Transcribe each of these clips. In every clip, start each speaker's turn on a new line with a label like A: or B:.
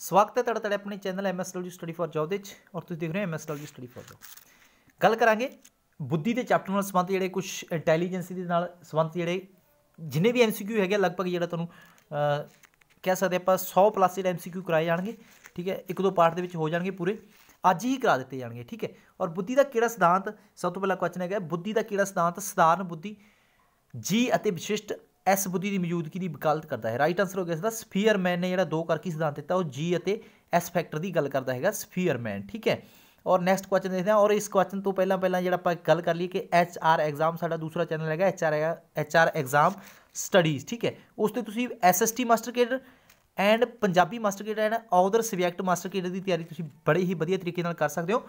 A: ਸਵਾਗਤ ਹੈ ਤੁਹਾਡਾ ਤੁਹਾਡੇ ਆਪਣੇ channel MSW study for job ਦੇ ਵਿੱਚ ਔਰ ਤੁਸੀਂ ਦੇਖ ਰਹੇ ਹੋ ਐਮਐਸਡਬਲਯੂ ਸਟੱਡੀ ਫॉर ਜੌਬ ਗੱਲ ਕਰਾਂਗੇ ਬੁੱਧੀ ਦੇ ਚੈਪਟਰ ਨਾਲ ਸੰਬੰਧ ਜਿਹੜੇ ਕੁਝ ਇੰਟੈਲੀਜੈਂਸੀ ਦੇ ਨਾਲ ਸੰਬੰਧ ਜਿਹੜੇ ਜਿੰਨੇ ਵੀ ਐਮਸੀਕਿਊ ਹੈਗੇ ਲਗਭਗ ਜਿਹੜਾ ਤੁਹਾਨੂੰ ਕਹਿ ਸਕਦੇ ਆਪਾਂ 100 ਪਲੱਸ ਜਿਹੜੇ ਐਮਸੀਕਿਊ ਕਰਾਏ ਜਾਣਗੇ, ਠੀਕ ਹੈ? ਇੱਕ ਦੋ ਪਾਰਟ ਦੇ ਵਿੱਚ ਹੋ ਜਾਣਗੇ ਪੂਰੇ। ਅੱਜ ਹੀ ਕਰਾ ਦਿੱਤੇ ਜਾਣਗੇ, ਠੀਕ ਹੈ? ਔਰ ਬੁੱਧੀ ਦਾ ਕਿਹੜਾ ਸਿਧਾਂਤ, ਸਭ ਤੋਂ ਪਹਿਲਾ ਕੁਐਸਚਨ ਹੈਗਾ, ਬੁੱਧੀ ਦਾ ਕਿਹੜਾ ਸਿਧਾਂਤ? ਸਧਾਰਨ ਬੁੱਧੀ, ਜੀ ਅਤੇ ਵਿਸ਼ਿਸ਼ਟ ਐਸ ਬੁੱਧੀ ਦੀ ਮੌਜੂਦਗੀ ਦੀ ਵਕਾਲਤ ਕਰਦਾ ਹੈ। ਰਾਈਟ ਆਨਸਰ ਹੋ ਗਿਆ ਇਸ ਦਾ ਸਫੀਅਰਮੈਨ ਨੇ ਜਿਹੜਾ ਦੋ ਕਰਕੇ ਸਿਧਾਂਤ ਦਿੱਤਾ, ਉਹ ਜੀ ਅਤੇ ਐਸ ਫੈਕਟਰ ਦੀ ਗੱਲ ਕਰਦਾ ਹੈਗਾ। ਸਫੀਅਰਮੈਨ ਠੀਕ ਹੈ? ਔਰ ਨੈਕਸਟ ਕੁਐਸਚਨ ਦੇਖਦੇ ਹਾਂ। ਔਰ ਇਸ ਕੁਐਸਚਨ ਤੋਂ ਪਹਿਲਾਂ ਪਹਿਲਾਂ ਜਿਹੜਾ ਆਪਾਂ ਗੱਲ ਕਰ ਲਈਏ ਕਿ ਐਚ ਆਰ ਐਗਜ਼ਾਮ ਸਾਡਾ ਦੂਸਰਾ ਚੈਨਲ ਹੈਗਾ। H R H R exam studies ਠੀਕ ਹੈ? ਉਸ ਤੇ ਤੁਸੀਂ S S T master cadre and Punjabi master cadre and other subject master cadre ਦੀ ਤਿਆਰੀ ਤੁਸੀਂ ਬੜੇ ਹੀ ਵਧੀਆ ਤਰੀਕੇ ਨਾਲ ਕਰ ਸਕਦੇ ਹੋ।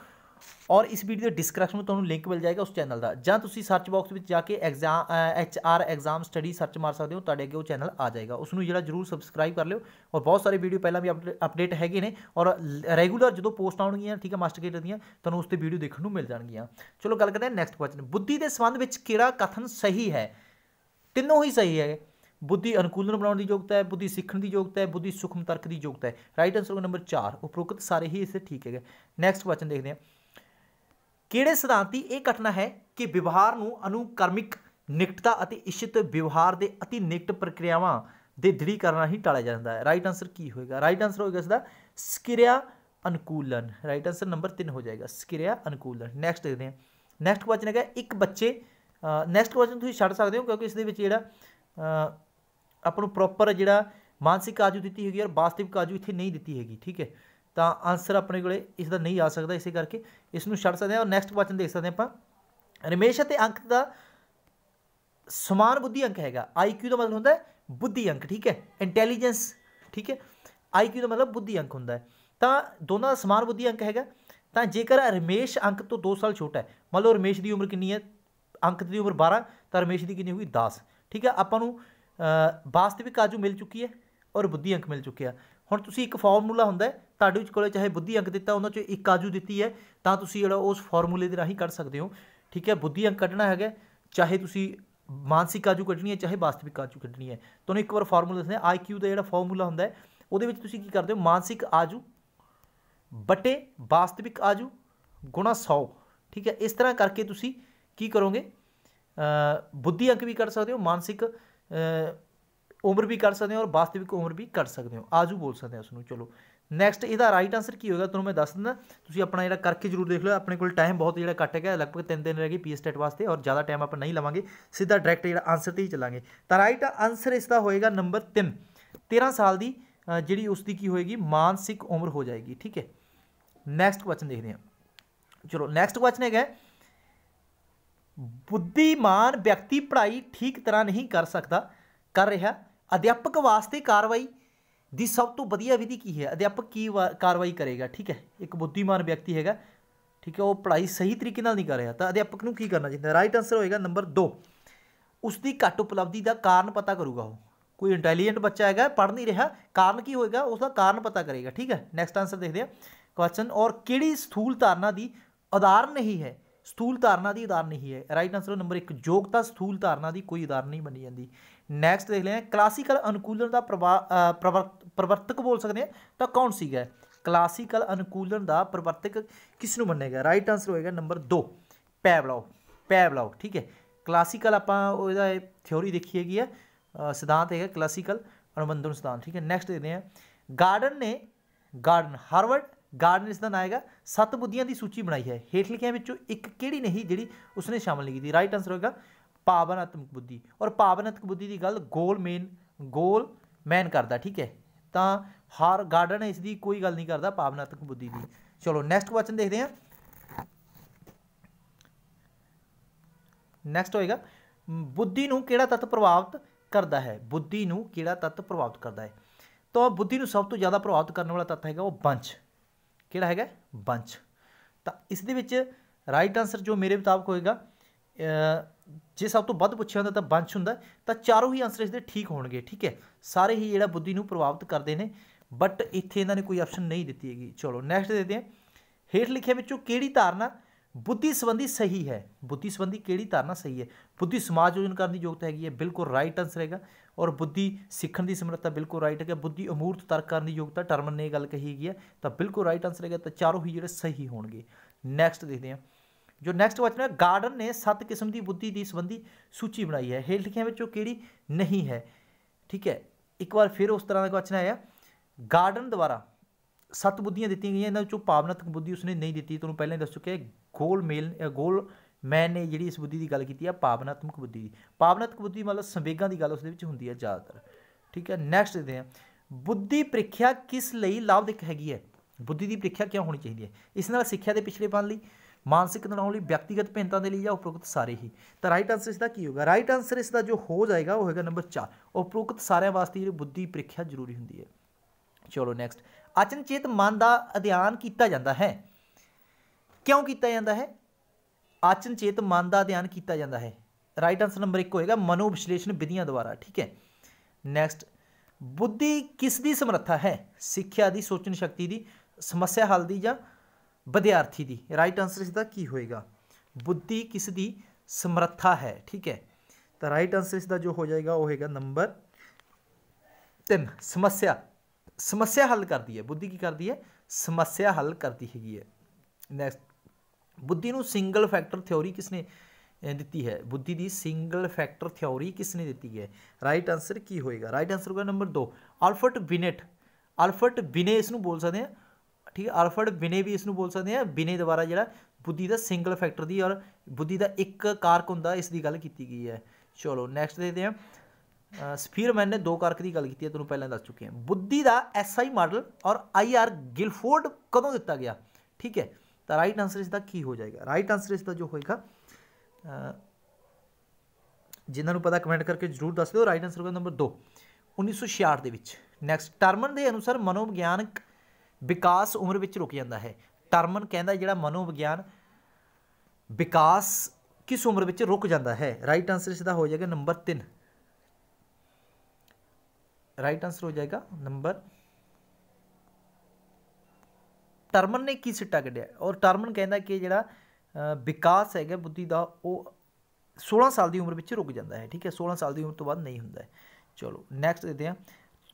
A: ਔਰ ਇਸ ਵੀਡੀਓ ਦੇ ਡਿਸਕ੍ਰਿਪਸ਼ਨ ਵਿੱਚ ਤੁਹਾਨੂੰ ਲਿੰਕ ਮਿਲ ਜਾਏਗਾ ਉਸ ਚੈਨਲ ਦਾ। ਜਾਂ ਤੁਸੀਂ ਸਰਚ ਬਾਕਸ ਵਿੱਚ ਜਾ ਕੇ exam H R exam study search ਮਾਰ ਸਕਦੇ ਹੋ, ਤੁਹਾਡੇ ਅੱਗੇ ਉਹ ਚੈਨਲ ਆ ਜਾਏਗਾ। ਉਸ ਨੂੰ ਜਿਹੜਾ ਜਰੂਰ ਸਬਸਕ੍ਰਾਈਬ ਕਰ ਲਿਓ ਔਰ ਬਹੁਤ ਸਾਰੇ ਵੀਡੀਓ ਪਹਿਲਾਂ ਵੀ ਅਪਡੇਟ ਹੈਗੇ ਨੇ ਔਰ ਰੈਗੂਲਰ ਜਦੋਂ ਪੋਸਟ ਆਉਣਗੀਆਂ, ਠੀਕ ਹੈ ਮਾਸਟਰ ਕੇਡਰ ਦੀਆਂ, ਤੁਹਾਨੂੰ ਉਸ ਤੇ ਵੀਡੀਓ ਦੇਖਣ ਨੂੰ ਮਿਲ ਜਾਣਗੀਆਂ। ਚਲੋ ਗੱਲ ਕਰਦੇ ਹਾਂ ਨੈਕਸਟ ਕੁਐਸਚਨ ਬੁੱਧੀ ਦੇ ਸੰਬੰਧ ਵਿੱਚ ਕਿਹੜਾ ਕਥਨ ਸਹੀ ਹੈ? ਤਿੰਨੋਂ ਹੀ ਸਹੀ ਹੈ। ਬੁੱਧੀ ਅਨੁਕੂਲਨ ਬਣਾਉਣ ਦੀ ਯੋਗਤਾ ਹੈ, ਬੁੱਧੀ ਸਿੱਖਣ ਦੀ ਯੋਗਤਾ ਹੈ, ਬੁੱਧੀ ਸੂਖਮ ਤਰਕ ਦੀ ਯੋਗਤਾ ਹੈ। ਰਾਈਟ ਆਨਸਰ ਨੰਬਰ 4 ਉਪਰੋਕਤ ਸਾਰੇ ਹੀ ਇਸੇ ਠੀਕ ਹੈਗੇ। ਨੈਕਸਟ ਕੁਐਸਚਨ ਦੇਖਦੇ ਹਾਂ। ਕਿਹੜੇ ਸਿਧਾਂਤ ਦੀ ਇਹ ਘਟਨਾ ਹੈ ਕਿ ਵਿਵਹਾਰ ਨੂੰ ਅਨੁਕਰਮਿਕ ਨਿਕਟਤਾ ਅਤੇ ਇਸ਼ਿਤ ਵਿਵਹਾਰ ਦੇ ਅਤੀ ਨਿਕਟ ਪ੍ਰਕਿਰਿਆਵਾਂ ਦੇ ਦ੍ਰਿੜੀਕਰਨ ਨਾਲ ਹੀ ਟਾਲਿਆ ਜਾਂਦਾ ਹੈ? ਰਾਈਟ ਆਨਸਰ ਕੀ ਹੋਏਗਾ? ਰਾਈਟ ਆਨਸਰ ਹੋਏਗਾ ਇਸਦਾ ਸਕਿਰਿਆ ਅਨੁਕੂਲਨ। ਰਾਈਟ ਆਨਸਰ ਨੰਬਰ 3 ਹੋ ਜਾਏਗਾ, ਸਕਿਰਿਆ ਅਨੁਕੂਲਨ। ਨੈਕਸਟ ਦੇਖਦੇ ਹਾਂ। ਨੈਕਸਟ ਕੁਐਸਚਨ ਹੈਗਾ, ਇੱਕ ਬੱਚੇ ਨੈਕਸਟ ਕੁਐਸਚਨ ਤੁਸੀਂ ਛੱਡ ਸਕਦੇ ਹੋ ਕਿਉਂਕਿ ਇਸ ਦੇ ਵਿੱਚ ਜਿਹੜਾ ਆਪਾਂ ਨੂੰ ਪ੍ਰੋਪਰ ਜਿਹੜਾ ਮਾਨਸਿਕ ਆਜੂ ਦਿੱਤੀ ਹੈਗੀ ਔਰ ਵਾਸਤਵਿਕ ਆਜੂ ਇੱਥੇ ਨਹੀਂ ਦਿੱਤੀ ਹੈਗੀ, ਠੀਕ ਹੈ? ਤਾਂ ਆਨਸਰ ਆਪਣੇ ਕੋਲੇ ਇਸ ਦਾ ਨਹੀਂ ਆ ਸਕਦਾ ਇਸੇ ਕਰਕੇ ਇਸ ਨੂੰ ਛੱਡ ਸਕਦੇ ਹਾਂ ਔਰ ਨੈਕਸਟ ਕੁਐਸਚਨ ਦੇਖ ਸਕਦੇ ਹਾਂ ਆਪਾਂ। ਰਮੇਸ਼ ਅਤੇ ਅੰਕ ਦਾ ਸਮਾਨ ਬੁੱਧੀ ਅੰਕ ਹੈਗਾ। ਆਈਕਿਊ ਦਾ ਮਤਲਬ ਹੁੰਦਾ ਹੈ ਬੁੱਧੀ ਅੰਕ ਠੀਕ ਹੈ? ਇੰਟੈਲੀਜੈਂਸ ਠੀਕ ਹੈ? ਆਈਕਿਊ ਦਾ ਮਤਲਬ ਬੁੱਧੀ ਅੰਕ ਹੁੰਦਾ ਹੈ। ਤਾਂ ਦੋਨਾਂ ਦਾ ਸਮਾਨ ਬੁੱਧੀ ਅੰਕ ਹੈਗਾ। ਤਾਂ ਜੇਕਰ ਰਮੇਸ਼ ਅੰਕ ਤੋਂ 2 ਸਾਲ ਛੋਟਾ ਹੈ ਮੰਨ ਲਓ ਰਮੇਸ਼ ਦੀ ਉਮਰ ਕਿੰਨੀ ਹੈ? ਅੰਕ ਦੀ ਉਮਰ 12 ਤਾਂ ਰਮੇਸ਼ ਦੀ ਕਿੰਨੀ ਹੋਊਗੀ 10 ਠੀਕ ਹੈ? ਆਪਾਂ ਨੂੰ ਅ, ਵਾਸਤਵਿਕ ਆਜੂ ਮਿਲ ਚੁੱਕੀ ਹੈ ਔਰ ਬੁੱਧੀ ਅੰਕ ਮਿਲ ਚੁੱਕਿਆ। ਹੁਣ ਤੁਸੀਂ ਇੱਕ ਫਾਰਮੂਲਾ ਹੁੰਦਾ ਹੈ ਤੁਹਾਡੇ ਵਿੱਚ ਕੋਲੇ ਚਾਹੇ ਬੁੱਧੀ ਅੰਕ ਦਿੱਤਾ, ਉਹਨਾਂ ਚੋਂ ਇੱਕ ਆਜੂ ਦਿੱਤੀ ਹੈ, ਤਾਂ ਤੁਸੀਂ ਜਿਹੜਾ ਉਸ ਫਾਰਮੂਲੇ ਦੇ ਰਾਹੀਂ ਕੱਢ ਸਕਦੇ ਹੋ। ਠੀਕ ਹੈ, ਬੁੱਧੀ ਅੰਕ ਕੱਢਣਾ ਹੈਗਾ, ਚਾਹੇ ਤੁਸੀਂ ਮਾਨਸਿਕ ਆਜੂ ਕੱਢਣੀ ਹੈ, ਚਾਹੇ ਵਾਸਤਵਿਕ ਆਜੂ ਕੱਢਣੀ ਹੈ। ਤੁਹਾਨੂੰ ਇੱਕ ਵਾਰ ਫਾਰਮੂਲਾ ਦੱਸਣਾ ਆਈਕਿਊ ਦਾ ਜਿਹੜਾ ਫਾਰਮੂਲਾ ਹੁੰਦਾ ਹੈ, ਉਹਦੇ ਵਿੱਚ ਤੁਸੀਂ ਕੀ ਕਰਦੇ ਹੋ? ਮਾਨਸਿਕ ਆਜੂ, ਬਟੇ ਵਾਸਤਵਿਕ ਆਜੂ, ਗੁਣਾ 100 ਠੀਕ ਹੈ, ਇਸ ਤਰ੍ਹਾਂ ਕਰਕੇ ਤੁਸੀਂ ਕੀ ਕਰੋਗੇ? ਬੁੱਧੀ ਅੰਕ ਵੀ ਕੱਢ ਸਕਦੇ ਹੋ, ਮਾਨਸਿਕ ਉਮਰ ਵੀ ਕਰ ਸਕਦੇ ਹੋ ਔਰ ਵਾਸਤਵਿਕ ਉਮਰ ਵੀ ਕੱਢ ਸਕਦੇ ਹੋ। ਆਜੂ ਬੋਲ ਸਕਦੇ ਹੋ ਉਸ ਨੂੰ, ਚਲੋ। ਨੈਕਸਟ ਇਹਦਾ ਰਾਈਟ ਆਨਸਰ ਕੀ ਹੋਏਗਾ? ਤੁਹਾਨੂੰ ਮੈਂ ਦੱਸ ਦਿੰਦਾ, ਤੁਸੀਂ ਆਪਣਾ ਜਿਹੜਾ ਕਰਕੇ ਜਰੂਰ ਦੇਖ ਲਓ। ਆਪਣੇ ਕੋਲ ਟਾਈਮ ਬਹੁਤ ਜਿਹੜਾ ਘੱਟ ਹੈਗਾ, ਲਗਭਗ 3 ਦਿਨ ਰਹਿ ਗਏ ਪੀ ਟੈਟ ਵਾਸਤੇ ਔਰ ਜ਼ਿਆਦਾ ਟਾਈਮ ਆਪਾਂ ਨਹੀਂ ਲਵਾਂਗੇ। ਸਿੱਧਾ ਡਾਇਰੈਕਟ ਜਿਹੜਾ ਆਨਸਰ ਤੇ ਹੀ ਚੱਲਾਂਗੇ। ਤਾਂ ਰਾਈਟ ਆਨਸਰ ਇਸ ਦਾ ਹੋਏਗਾ ਨੰਬਰ 3 13 ਸਾਲ ਦੀ ਜਿਹੜੀ ਉਸ ਦੀ ਕੀ ਹੋਏਗੀ? ਮਾਨਸਿਕ ਉਮਰ ਹੋ ਜਾਏਗੀ, ਠੀਕ ਹੈ? ਨੈਕਸਟ ਕੁਐਸਚਨ ਦੇਖਦੇ ਹਾਂ। ਚਲੋ ਨੈਕਸਟ ਕੁਐਸਚਨ ਹੈਗਾ, ਬੁੱਧੀਮਾਨ ਵਿਅਕਤੀ ਪੜ੍ਹਾਈ ਠੀਕ ਤਰ੍ਹਾਂ ਨਹੀਂ ਕਰ ਸਕਦਾ, ਕਰ ਰਿਹਾ। ਅਧਿਆਪਕ ਵਾਸਤੇ ਕਾਰਵਾਈ ਦੀ ਸਭ ਤੋਂ ਵਧੀਆ ਵਿਧੀ ਕੀ ਹੈ? ਅਧਿਆਪਕ ਕੀ ਵਾ- ਕਾਰਵਾਈ ਕਰੇਗਾ? ਠੀਕ ਹੈ? ਇੱਕ ਬੁੱਧੀਮਾਨ ਵਿਅਕਤੀ ਹੈਗਾ। ਠੀਕ ਹੈ ਉਹ ਪੜ੍ਹਾਈ ਸਹੀ ਤਰੀਕੇ ਨਾਲ ਨਹੀਂ ਕਰ ਰਿਹਾ। ਤਾਂ ਅਧਿਆਪਕ ਨੂੰ ਕੀ ਕਰਨਾ ਚਾਹੀਦਾ? ਰਾਈਟ ਆਨਸਰ ਹੋਏਗਾ ਨੰਬਰ 2 ਉਸ ਦੀ ਘੱਟ ਉਪਲਬਧੀ ਦਾ ਕਾਰਨ ਪਤਾ ਕਰੂਗਾ ਉਹ। ਕੋਈ ਇੰਟੈਲੀਜੈਂਟ ਬੱਚਾ ਹੈਗਾ ਪੜ੍ਹ ਨਹੀਂ ਰਿਹਾ ਕਾਰਨ ਕੀ ਹੋਏਗਾ? ਉਸ ਦਾ ਕਾਰਨ ਪਤਾ ਕਰੇਗਾ। ਠੀਕ ਹੈ? ਨੈਕਸਟ ਆਨਸਰ ਦੇਖਦੇ ਹਾਂ। ਕੁਐਸਚਨ ਔਰ ਕਿਹੜੀ ਸਥੂਲ ਧਾਰਨਾ ਦੀ ਉਦਾਹਰਨ ਨਹੀਂ ਹੈ? ਸਥੂਲ ਧਾਰਨਾ ਦੀ ਉਦਾਹਰਨ ਨਹੀਂ ਹੈ। ਰਾਈਟ ਆਨਸਰ ਨੰਬਰ 1 ਯੋਗਤਾ ਸਥੂਲ ਧਾਰਨਾ ਦੀ ਕੋਈ ਉਦਾਹਰਨ ਨਹੀਂ ਮੰਨੀ ਜਾਂਦੀ। ਨੈਕਸਟ ਦੇਖ ਲਿਆ ਕਲਾਸੀਕਲ ਅਨੁਕੂਲਨ ਦਾ ਪ੍ਰਭਾ- ਅ, ਪ੍ਰਵਰਤਕ ਬੋਲ ਸਕਦੇ ਹਾਂ ਤਾਂ ਕੌਣ ਸੀਗਾ? ਕਲਾਸੀਕਲ ਅਨੁਕੂਲਨ ਦਾ ਪ੍ਰਵਰਤਕ ਕਿਸ ਨੂੰ ਮੰਨੇਗਾ? ਰਾਈਟ ਆਨਸਰ ਹੋਏਗਾ ਨੰਬਰ 2 ਪੈਵਲੋ ਪੈਵਲੋ ਠੀਕ ਹੈ। ਕਲਾਸੀਕਲ ਆਪਾਂ ਉਹਦਾ ਥਿਉਰੀ ਦੇਖੀ ਹੈਗੀ ਹੈ ਅ, ਸਿਧਾਂਤ ਹੈਗਾ ਕਲਾਸੀਕਲ ਅਨੁਬੰਧਨ ਸਿਧਾਂਤ ਠੀਕ ਹੈ। ਨੈਕਸਟ ਦੇਖਦੇ ਹਾਂ। ਗਾਰਡਨ ਨੇ ਗਾਰਡਨ ਹਾਰਵਰਡ ਗਾਰਡਨ ਇਸ ਦਾ ਨਾਂ ਹੈਗਾ ਸੱਤ ਬੁੱਧੀਆਂ ਦੀ ਸੂਚੀ ਬਣਾਈ ਹੈ। ਹੇਠ ਲਿਖਿਆਂ ਵਿੱਚੋਂ ਇੱਕ ਕਿਹੜੀ ਨਹੀਂ ਜਿਹੜੀ ਉਸਨੇ ਸ਼ਾਮਲ ਨਹੀਂ ਕੀਤੀ। ਰਾਈਟ ਆਨਸਰ ਹੋਏਗਾ ਭਾਵਨਾਤਮਕ ਬੁੱਧੀ। ਔਰ ਭਾਵਨਾਤਮਕ ਬੁੱਧੀ ਦੀ ਗੱਲ ਗੋਲ ਮੇਨ ਗੋਲ ਮੈਨ ਕਰਦਾ ਠੀਕ ਹੈ। ਤਾਂ ਹਾਰ ਗਾਰਡਨ ਇਸ ਦੀ ਕੋਈ ਗੱਲ ਨਹੀਂ ਕਰਦਾ ਭਾਵਨਾਤਮਕ ਬੁੱਧੀ ਦੀ। ਚਲੋ ਨੈਕਸਟ ਕੁਐਸਚਨ ਦੇਖਦੇ ਹਾਂ। ਨੈਕਸਟ ਹੋਏਗਾ। ਬੁੱਧੀ ਨੂੰ ਕਿਹੜਾ ਤੱਤ ਪ੍ਰਭਾਵਿਤ ਕਰਦਾ ਹੈ? ਬੁੱਧੀ ਨੂੰ ਕਿਹੜਾ ਤੱਤ ਪ੍ਰਭਾਵਿਤ ਕਰਦਾ ਹੈ? ਤਾਂ ਬੁੱਧੀ ਨੂੰ ਸਭ ਤੋਂ ਜ਼ਿਆਦਾ ਪ੍ਰਭਾਵਿਤ ਕਰਨ ਵਾਲਾ ਤੱਤ ਹੈਗਾ ਉਹ ਬੰਚ। ਕਿਹੜਾ ਹੈਗਾ? ਬੰਚ। ਤਾਂ ਇਸ ਦੇ ਵਿੱਚ ਰਾਈਟ ਆਨਸਰ ਜੋ ਮੇਰੇ ਮੁਤਾਬਕ ਹੋਏਗਾ ਜੇ ਸਭ ਤੋਂ ਵੱਧ ਪੁੱਛਿਆ ਹੁੰਦਾ ਤਾਂ ਬੰਚ ਹੁੰਦਾ, ਤਾਂ ਚਾਰੋਂ ਹੀ ਆਨਸਰ ਇਸ ਦੇ ਠੀਕ ਹੋਣਗੇ, ਠੀਕ ਹੈ? ਸਾਰੇ ਹੀ ਜਿਹੜਾ ਬੁੱਧੀ ਨੂੰ ਪ੍ਰਭਾਵਿਤ ਕਰਦੇ ਨੇ ਬਟ ਇੱਥੇ ਇਹਨਾਂ ਨੇ ਕੋਈ ਆਪਸ਼ਨ ਨਹੀਂ ਦਿੱਤੀ ਹੈਗੀ। ਚਲੋ ਨੈਕਸਟ ਦੇਖਦੇ ਹਾਂ। ਹੇਠ ਲਿਖੇ ਵਿੱਚੋਂ ਕਿਹੜੀ ਧਾਰਨਾ ਬੁੱਧੀ ਸੰਬੰਧੀ ਸਹੀ ਹੈ? ਬੁੱਧੀ ਸੰਬੰਧੀ ਕਿਹੜੀ ਧਾਰਨਾ ਸਹੀ ਹੈ? ਬੁੱਧੀ ਸਮਾਜ ਯੋਜਨ ਕਰਨ ਦੀ ਯੋਗਤਾ ਹੈਗੀ ਹੈ, ਬਿਲਕੁਲ ਰਾਈਟ ਆਨਸਰ ਹੈਗਾ। ਔਰ ਬੁੱਧੀ ਸਿੱਖਣ ਦੀ ਸਮਰੱਥਾ ਬਿਲਕੁਲ ਰਾਈਟ ਹੈਗਾ। ਬੁੱਧੀ ਅਮੂਰਤ ਤਰਕ ਕਰਨ ਦੀ ਯੋਗਤਾ, ਟਰਮਨ ਨੇ ਇਹ ਗੱਲ ਕਹੀ ਹੈਗੀ ਹੈ, ਤਾਂ ਬਿਲਕੁਲ ਰਾਈਟ ਆਨਸਰ ਹੈਗਾ, ਤਾਂ ਚਾਰੋਂ ਹੀ ਜਿਹੜੇ ਸਹੀ ਹੋਣਗੇ। ਨੈਕਸਟ ਦੇਖਦੇ ਹਾਂ। ਜੋ ਨੈਕਸਟ ਕੁਐਸਚਨ ਹੈ ਗਾਰਡਨ ਨੇ ਸੱਤ ਕਿਸਮ ਦੀ ਬੁੱਧੀ ਦੀ ਸੰਬੰਧੀ ਸੂਚੀ ਬਣਾਈ ਹੈ। ਹੇਠ ਲਿਖਿਆਂ ਵਿੱਚੋਂ ਕਿਹੜੀ? ਨਹੀਂ ਹੈ। ਠੀਕ ਹੈ। ਇੱਕ ਵਾਰ ਫਿਰ ਉਸ ਤਰ੍ਹਾਂ ਦਾ ਕੁਐਸਚਨ ਆਇਆ। ਗਾਰਡਨ ਦੁਆਰਾ ਸੱਤ ਬੁੱਧੀਆਂ ਦਿੱਤੀਆਂ ਗਈਆਂ। ਇਹਨਾਂ ਵਿੱਚੋਂ ਭਾਵਨਾਤਮਕ ਬੁੱਧੀ ਉਸਨੇ ਨਹੀਂ ਦਿੱਤੀ। ਤੁਹਾਨੂੰ ਪਹਿਲਾਂ ਹੀ ਦੱਸ ਚੁੱਕਿਆ ਗੋਲ ਮੇਲ ਗੋਲ ਮੈਨ ਨੇ ਜਿਹੜੀ ਇਸ ਬੁੱਧੀ ਦੀ ਗੱਲ ਕੀਤੀ ਆ, ਭਾਵਨਾਤਮਕ ਬੁੱਧੀ ਦੀ। ਭਾਵਨਾਤਮਕ ਬੁੱਧੀ ਮਤਲਬ ਸੰਵੇਗਾਂ ਦੀ ਗੱਲ ਉਸ ਦੇ ਵਿੱਚ ਹੁੰਦੀ ਹੈ ਜ਼ਿਆਦਾਤਰ। ਠੀਕ ਹੈ। ਨੈਕਸਟ ਦੇਖਦੇ ਹਾਂ। ਬੁੱਧੀ ਪ੍ਰੀਖਿਆ ਕਿਸ ਲਈ ਲਾਭਦਾਇਕ ਹੈਗੀ ਹੈ? ਬੁੱਧੀ ਦੀ ਪ੍ਰੀਖਿਆ ਕਿਉਂ ਹੋਣੀ ਚਾਹੀਦੀ ਹੈ? ਇਸ ਨਾਲ ਸਿੱਖਿਆ ਦੇ ਪਿਛੜੇਪਨ ਲਈ। ਮਾਨਸਿਕ ਤਣਾਅ ਲਈ ਵਿਅਕਤੀਗਤ ਭਿੰਨਤਾ ਦੇ ਲਈ ਜਾਂ ਉਪਰੋਕਤ ਸਾਰੇ ਹੀ। ਤਾਂ ਰਾਈਟ ਆਨਸਰ ਇਸ ਦਾ ਕੀ ਹੋਗਾ ਰਾਈਟ ਆਨਸਰ ਇਸ ਦਾ ਜੋ ਹੋ ਜਾਏਗਾ ਉਹ ਹੋਏਗਾ ਨੰਬਰ 4 ਉਪਰੋਕਤ ਸਾਰਿਆਂ ਵਾਸਤੇ ਜਿਹੜੀ ਬੁੱਧੀ ਪ੍ਰੀਖਿਆ ਜ਼ਰੂਰੀ ਹੁੰਦੀ ਹੈ। ਚਲੋ ਨੈਕਸਟ ਅਚਨਚੇਤ ਮਨ ਦਾ ਅਧਿਐਨ ਕੀਤਾ ਜਾਂਦਾ ਹੈ। ਕਿਉਂ ਕੀਤਾ ਜਾਂਦਾ ਹੈ? ਅਚਨਚੇਤ ਮਨ ਦਾ ਅਧਿਐਨ ਕੀਤਾ ਜਾਂਦਾ ਹੈ। ਰਾਈਟ ਆਨਸਰ ਨੰਬਰ 1 ਹੋਏਗਾ ਮਨੋ ਵਿਸ਼ਲੇਸ਼ਣ ਵਿਧੀਆਂ ਦੁਆਰਾ, ਠੀਕ ਹੈ? ਨੈਕਸਟ ਬੁੱਧੀ ਕਿਸ ਦੀ ਸਮਰੱਥਾ ਹੈ? ਸਿੱਖਿਆ ਦੀ, ਸੋਚਣ ਸ਼ਕਤੀ ਦੀ, ਸਮੱਸਿਆ ਹੱਲ ਦੀ ਜਾਂ ਵਿਦਿਆਰਥੀ ਦੀ। ਰਾਈਟ ਆਨਸਰ ਇਸ ਦਾ ਕੀ ਹੋਏਗਾ? ਬੁੱਧੀ ਕਿਸ ਦੀ ਸਮਰੱਥਾ ਹੈ, ਠੀਕ ਹੈ? ਤਾਂ ਰਾਈਟ ਆਨਸਰ ਇਸ ਦਾ ਜੋ ਹੋ ਜਾਏਗਾ, ਉਹ ਹੋਏਗਾ ਨੰਬਰ 3 ਸਮੱਸਿਆ। ਸਮੱਸਿਆ ਹੱਲ ਕਰਦੀ ਹੈ। ਬੁੱਧੀ ਕੀ ਕਰਦੀ ਹੈ? ਸਮੱਸਿਆ ਹੱਲ ਕਰਦੀ ਹੈਗੀ ਹੈ। ਨੈਕਸਟ ਬੁੱਧੀ ਨੂੰ ਸਿੰਗਲ ਫੈਕਟਰ ਥਿਉਰੀ ਕਿਸਨੇ ਦਿੱਤੀ ਹੈ? ਬੁੱਧੀ ਦੀ ਸਿੰਗਲ ਫੈਕਟਰ ਥਿਉਰੀ ਕਿਸਨੇ ਦਿੱਤੀ ਹੈ? ਰਾਈਟ ਆਨਸਰ ਕੀ ਹੋਏਗਾ? ਰਾਈਟ ਆਨਸਰ ਹੋਗਾ number 2 Alfred Binet. Alfred Binet ਇਸ ਨੂੰ ਬੋਲ ਸਕਦੇ ਆ ਠੀਕ ਹੈ ਆਲਫਰਟ ਬਿਨੇ ਵੀ ਇਸ ਨੂੰ ਬੋਲ ਸਕਦੇ ਆ, ਬਿਨੇ ਦੁਆਰਾ ਜਿਹੜਾ ਬੁੱਧੀ ਦਾ ਸਿੰਗਲ ਫੈਕਟਰ ਦੀ ਔਰ ਬੁੱਧੀ ਦਾ ਇੱਕ ਕਾਰਕ ਹੁੰਦਾ, ਇਸ ਦੀ ਗੱਲ ਕੀਤੀ ਗਈ ਹੈ। ਚਲੋ ਨੈਕਸਟ ਦੇਖਦੇ ਹਾਂ। ਸਫੀਅਰਮੈਨ ਨੇ ਦੋ ਕਾਰਕ ਦੀ ਗੱਲ ਕੀਤੀ ਹੈ, ਤੁਹਾਨੂੰ ਪਹਿਲਾਂ ਦੱਸ ਚੁੱਕੇ ਹਾਂ। ਬੁੱਧੀ ਦਾ ਐਸਆਈ ਮਾਡਲ ਔਰ ਆਈਆਰ ਗਿਲਫੋਰਡ ਕਦੋਂ ਦਿੱਤਾ ਗਿਆ? ਠੀਕ ਹੈ, ਤਾਂ ਰਾਈਟ ਆਨਸਰ ਇਸ ਦਾ ਕੀ ਹੋ ਜਾਏਗਾ? ਰਾਈਟ ਆਨਸਰ ਇਸ ਦਾ ਜੋ ਹੋਏਗਾ ਜਿਨ੍ਹਾਂ ਨੂੰ ਪਤਾ ਕਮੈਂਟ ਕਰਕੇ ਜਰੂਰ ਦੱਸ ਦਿਓ। ਰਾਈਟ ਆਨਸਰ ਹੋਗਾ ਨੰਬਰ 2 1966 ਦੇ ਵਿੱਚ। ਨੈਕਸਟ ਟਰਮਨ ਦੇ ਅਨੁਸਾਰ ਮਨੋਵਿਗਿਆਨਕ ਵਿਕਾਸ ਉਮਰ ਵਿੱਚ ਰੁਕ ਜਾਂਦਾ ਹੈ। ਟਰਮਨ ਕਹਿੰਦਾ ਜਿਹੜਾ ਮਨੋਵਿਗਿਆਨ ਵਿਕਾਸ ਕਿਸ ਉਮਰ ਵਿੱਚ ਰੁਕ ਜਾਂਦਾ ਹੈ? ਰਾਈਟ ਆਨਸਰ ਇਸ ਦਾ ਹੋ ਜਾਏਗਾ ਨੰਬਰ 3 ਰਾਈਟ ਆਨਸਰ ਹੋ ਜਾਏਗਾ ਨੰਬਰ ਟਰਮਨ ਨੇ ਕੀ ਸਿੱਟਾ ਕੱਢਿਆ? ਔਰ ਟਰਮਨ ਕਹਿੰਦਾ ਕਿ ਜਿਹੜਾ ਵਿਕਾਸ ਹੈਗਾ ਬੁੱਧੀ ਦਾ, ਉਹ 16 ਸਾਲ ਦੀ ਉਮਰ ਵਿੱਚ ਰੁਕ ਜਾਂਦਾ ਹੈ। ਠੀਕ ਹੈ 16 ਸਾਲ ਦੀ ਉਮਰ ਤੋਂ ਬਾਅਦ ਨਹੀਂ ਹੁੰਦਾ ਚਲੋ ਨੈਕਸਟ ਦੇਖਦੇ ਹਾਂ।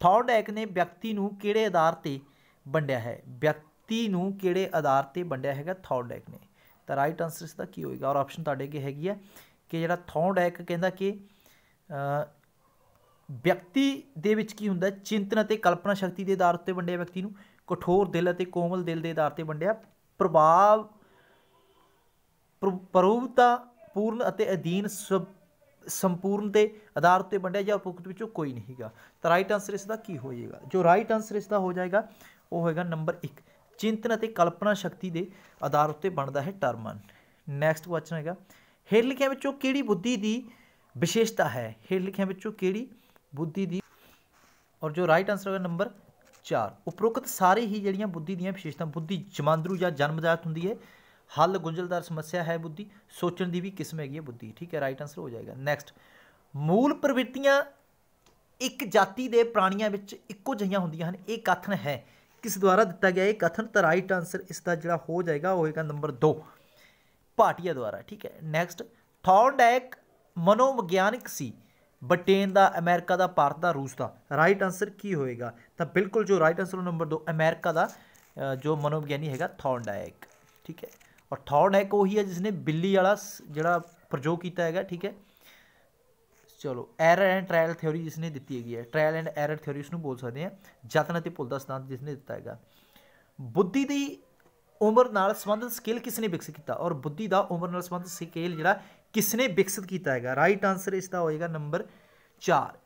A: ਥੌਰਡੈਕ ਨੇ ਵਿਅਕਤੀ ਨੂੰ ਕਿਹੜੇ ਆਧਾਰ ਤੇ ਵੰਡਿਆ ਹੈ। ਵਿਅਕਤੀ ਨੂੰ ਕਿਹੜੇ ਆਧਾਰ ਤੇ ਵੰਡਿਆ ਹੈਗਾ? ਥੌਰਡੈਕ ਨੇ। ਤਾਂ ਰਾਈਟ ਆਨਸਰ ਇਸ ਦਾ ਕੀ ਹੋਏਗਾ? ਔਰ ਆਪਸ਼ਨ ਤੁਹਾਡੇ ਅੱਗੇ ਹੈਗੀ ਹੈ ਕਿ ਜਿਹੜਾ ਥੌਰਡੈਕ ਕਹਿੰਦਾ ਕਿ ਵਿਅਕਤੀ ਦੇ ਵਿੱਚ ਕੀ ਹੁੰਦਾ? ਚਿੰਤਨ ਅਤੇ ਕਲਪਨਾ ਸ਼ਕਤੀ ਦੇ ਆਧਾਰ ਉੱਤੇ ਵੰਡਿਆ ਵਿਅਕਤੀ ਨੂੰ। ਕਠੋਰ ਦਿਲ ਅਤੇ ਕੋਮਲ ਦਿਲ ਦੇ ਆਧਾਰ ਤੇ ਵੰਡਿਆ। ਪ੍ਰਭਾਵ ਪ੍ਰਭੂਤਾ ਪੂਰਨ ਅਤੇ ਅਧੀਨ ਸੰਪੂਰਨ ਦੇ ਆਧਾਰ ਉੱਤੇ ਵੰਡਿਆ ਜਾਂ ਉਪਰੋਕਤ ਵਿੱਚੋਂ ਕੋਈ ਨਹੀਂਗਾ ਤਾਂ ਰਾਈਟ ਆਨਸਰ ਇਸ ਦਾ ਕੀ ਹੋ ਜਾਏਗਾ ਜੋ ਰਾਈਟ ਆਨਸਰ ਇਸ ਦਾ ਹੋ ਜਾਏਗਾ ਉਹ ਹੋਏਗਾ ਨੰਬਰ 1 ਚਿੰਤਨ ਅਤੇ ਕਲਪਨਾ ਸ਼ਕਤੀ ਦੇ ਆਧਾਰ ਉੱਤੇ ਬਣਦਾ ਹੈ ਟਰਮਨ ਨੈਕਸਟ ਕੁਐਸਚਨ ਹੈਗਾ। ਹੇਠ ਲਿਖਿਆਂ ਵਿੱਚੋਂ ਕਿਹੜੀ ਬੁੱਧੀ ਦੀ ਵਿਸ਼ੇਸ਼ਤਾ ਹੈ? ਹੇਠ ਲਿਖਿਆਂ ਵਿੱਚੋਂ ਕਿਹੜੀ ਬੁੱਧੀ ਦੀ ਔਰ ਜੋ ਰਾਈਟ ਆਨਸਰ ਹੋਗਾ ਨੰਬਰ 4 ਉਪਰੋਕਤ ਸਾਰੇ ਹੀ ਜਿਹੜੀਆਂ ਬੁੱਧੀ ਦੀਆਂ ਵਿਸ਼ੇਸ਼ਤਾਵਾਂ, ਬੁੱਧੀ ਜਮਾਂਦਰੂ ਜਾਂ ਜਨਮਜਾਤ ਹੁੰਦੀ ਹੈ, ਹੱਲ, ਗੁੰਝਲਦਾਰ ਸਮੱਸਿਆ ਹੈ ਬੁੱਧੀ, ਸੋਚਣ ਦੀ ਵੀ ਕਿਸਮ ਹੈਗੀ ਹੈ ਬੁੱਧੀ। ਠੀਕ ਹੈ ਰਾਈਟ ਆਨਸਰ ਹੋ ਜਾਏਗਾ। ਨੈਕਸਟ ਮੂਲ ਪ੍ਰਵਿਰਤੀਆਂ ਇੱਕ ਜਾਤੀ ਦੇ ਪ੍ਰਾਣੀਆਂ ਵਿੱਚ ਇੱਕੋ ਜਿਹੀਆਂ ਹੁੰਦੀਆਂ ਹਨ, ਇਹ ਕਥਨ ਹੈ। ਕਿਸ ਦੁਆਰਾ ਦਿੱਤਾ ਗਿਆ ਇਹ ਕਥਨ? ਤਾਂ ਰਾਈਟ ਆਨਸਰ ਇਸ ਦਾ ਜਿਹੜਾ ਹੋ ਜਾਏਗਾ, ਉਹ ਹੋਏਗਾ ਨੰਬਰ 2 ਭਾਟੀਆ ਦੁਆਰਾ, ਠੀਕ ਹੈ। ਨੈਕਸਟ ਥੌਰਡੈਕ ਮਨੋਵਿਗਿਆਨਿਕ ਸੀ, ਬ੍ਰਿਟੇਨ ਦਾ, ਅਮਰੀਕਾ ਦਾ, ਭਾਰਤ ਦਾ, ਰੂਸ ਦਾ। ਰਾਈਟ ਆਨਸਰ ਕੀ ਹੋਏਗਾ? ਤਾਂ ਬਿਲਕੁਲ ਜੋ ਰਾਈਟ ਆਨਸਰ ਨੰਬਰ 2 ਅਮਰੀਕਾ ਦਾ ਜੋ ਮਨੋਵਿਗਿਆਨੀ ਹੈਗਾ ਥੌਰਡੈਕ ਠੀਕ ਹੈ। ਔਰ ਥੌਰਡੈਕ ਉਹੀ ਹੈ ਜਿਸ ਨੇ ਬਿੱਲੀ ਵਾਲਾ ਜਿਹੜਾ ਪ੍ਰਯੋਗ ਕੀਤਾ ਹੈਗਾ, ਠੀਕ ਹੈ। ਚਲੋ ਐਰਰ ਐਂਡ ਟ੍ਰਾਇਲ ਥਿਉਰੀ ਜਿਸ ਨੇ ਦਿੱਤੀ ਹੈਗੀ ਹੈ। ਟ੍ਰਾਇਲ ਐਂਡ ਐਰਰ ਥਿਉਰੀ ਉਸ ਨੂੰ ਬੋਲ ਸਕਦੇ ਆ ਯਤਨ ਅਤੇ ਭੁੱਲ ਦਾ ਸਿਧਾਂਤ ਜਿਸ ਨੇ ਦਿੱਤਾ ਹੈਗਾ। ਬੁੱਧੀ ਦੀ ਉਮਰ ਨਾਲ ਸੰਬੰਧਿਤ ਸਕਿੱਲ ਕਿਸ ਨੇ ਵਿਕਸਿਤ ਕੀਤਾ? ਔਰ ਬੁੱਧੀ ਦਾ ਉਮਰ ਨਾਲ ਸੰਬੰਧਿਤ ਸਕਿੱਲ ਜਿਹੜਾ ਕਿਸ ਨੇ ਵਿਕਸਿਤ ਕੀਤਾ ਹੈਗਾ? ਰਾਈਟ ਆਨਸਰ ਇਸ ਦਾ ਹੋਏਗਾ ਨੰਬਰ 4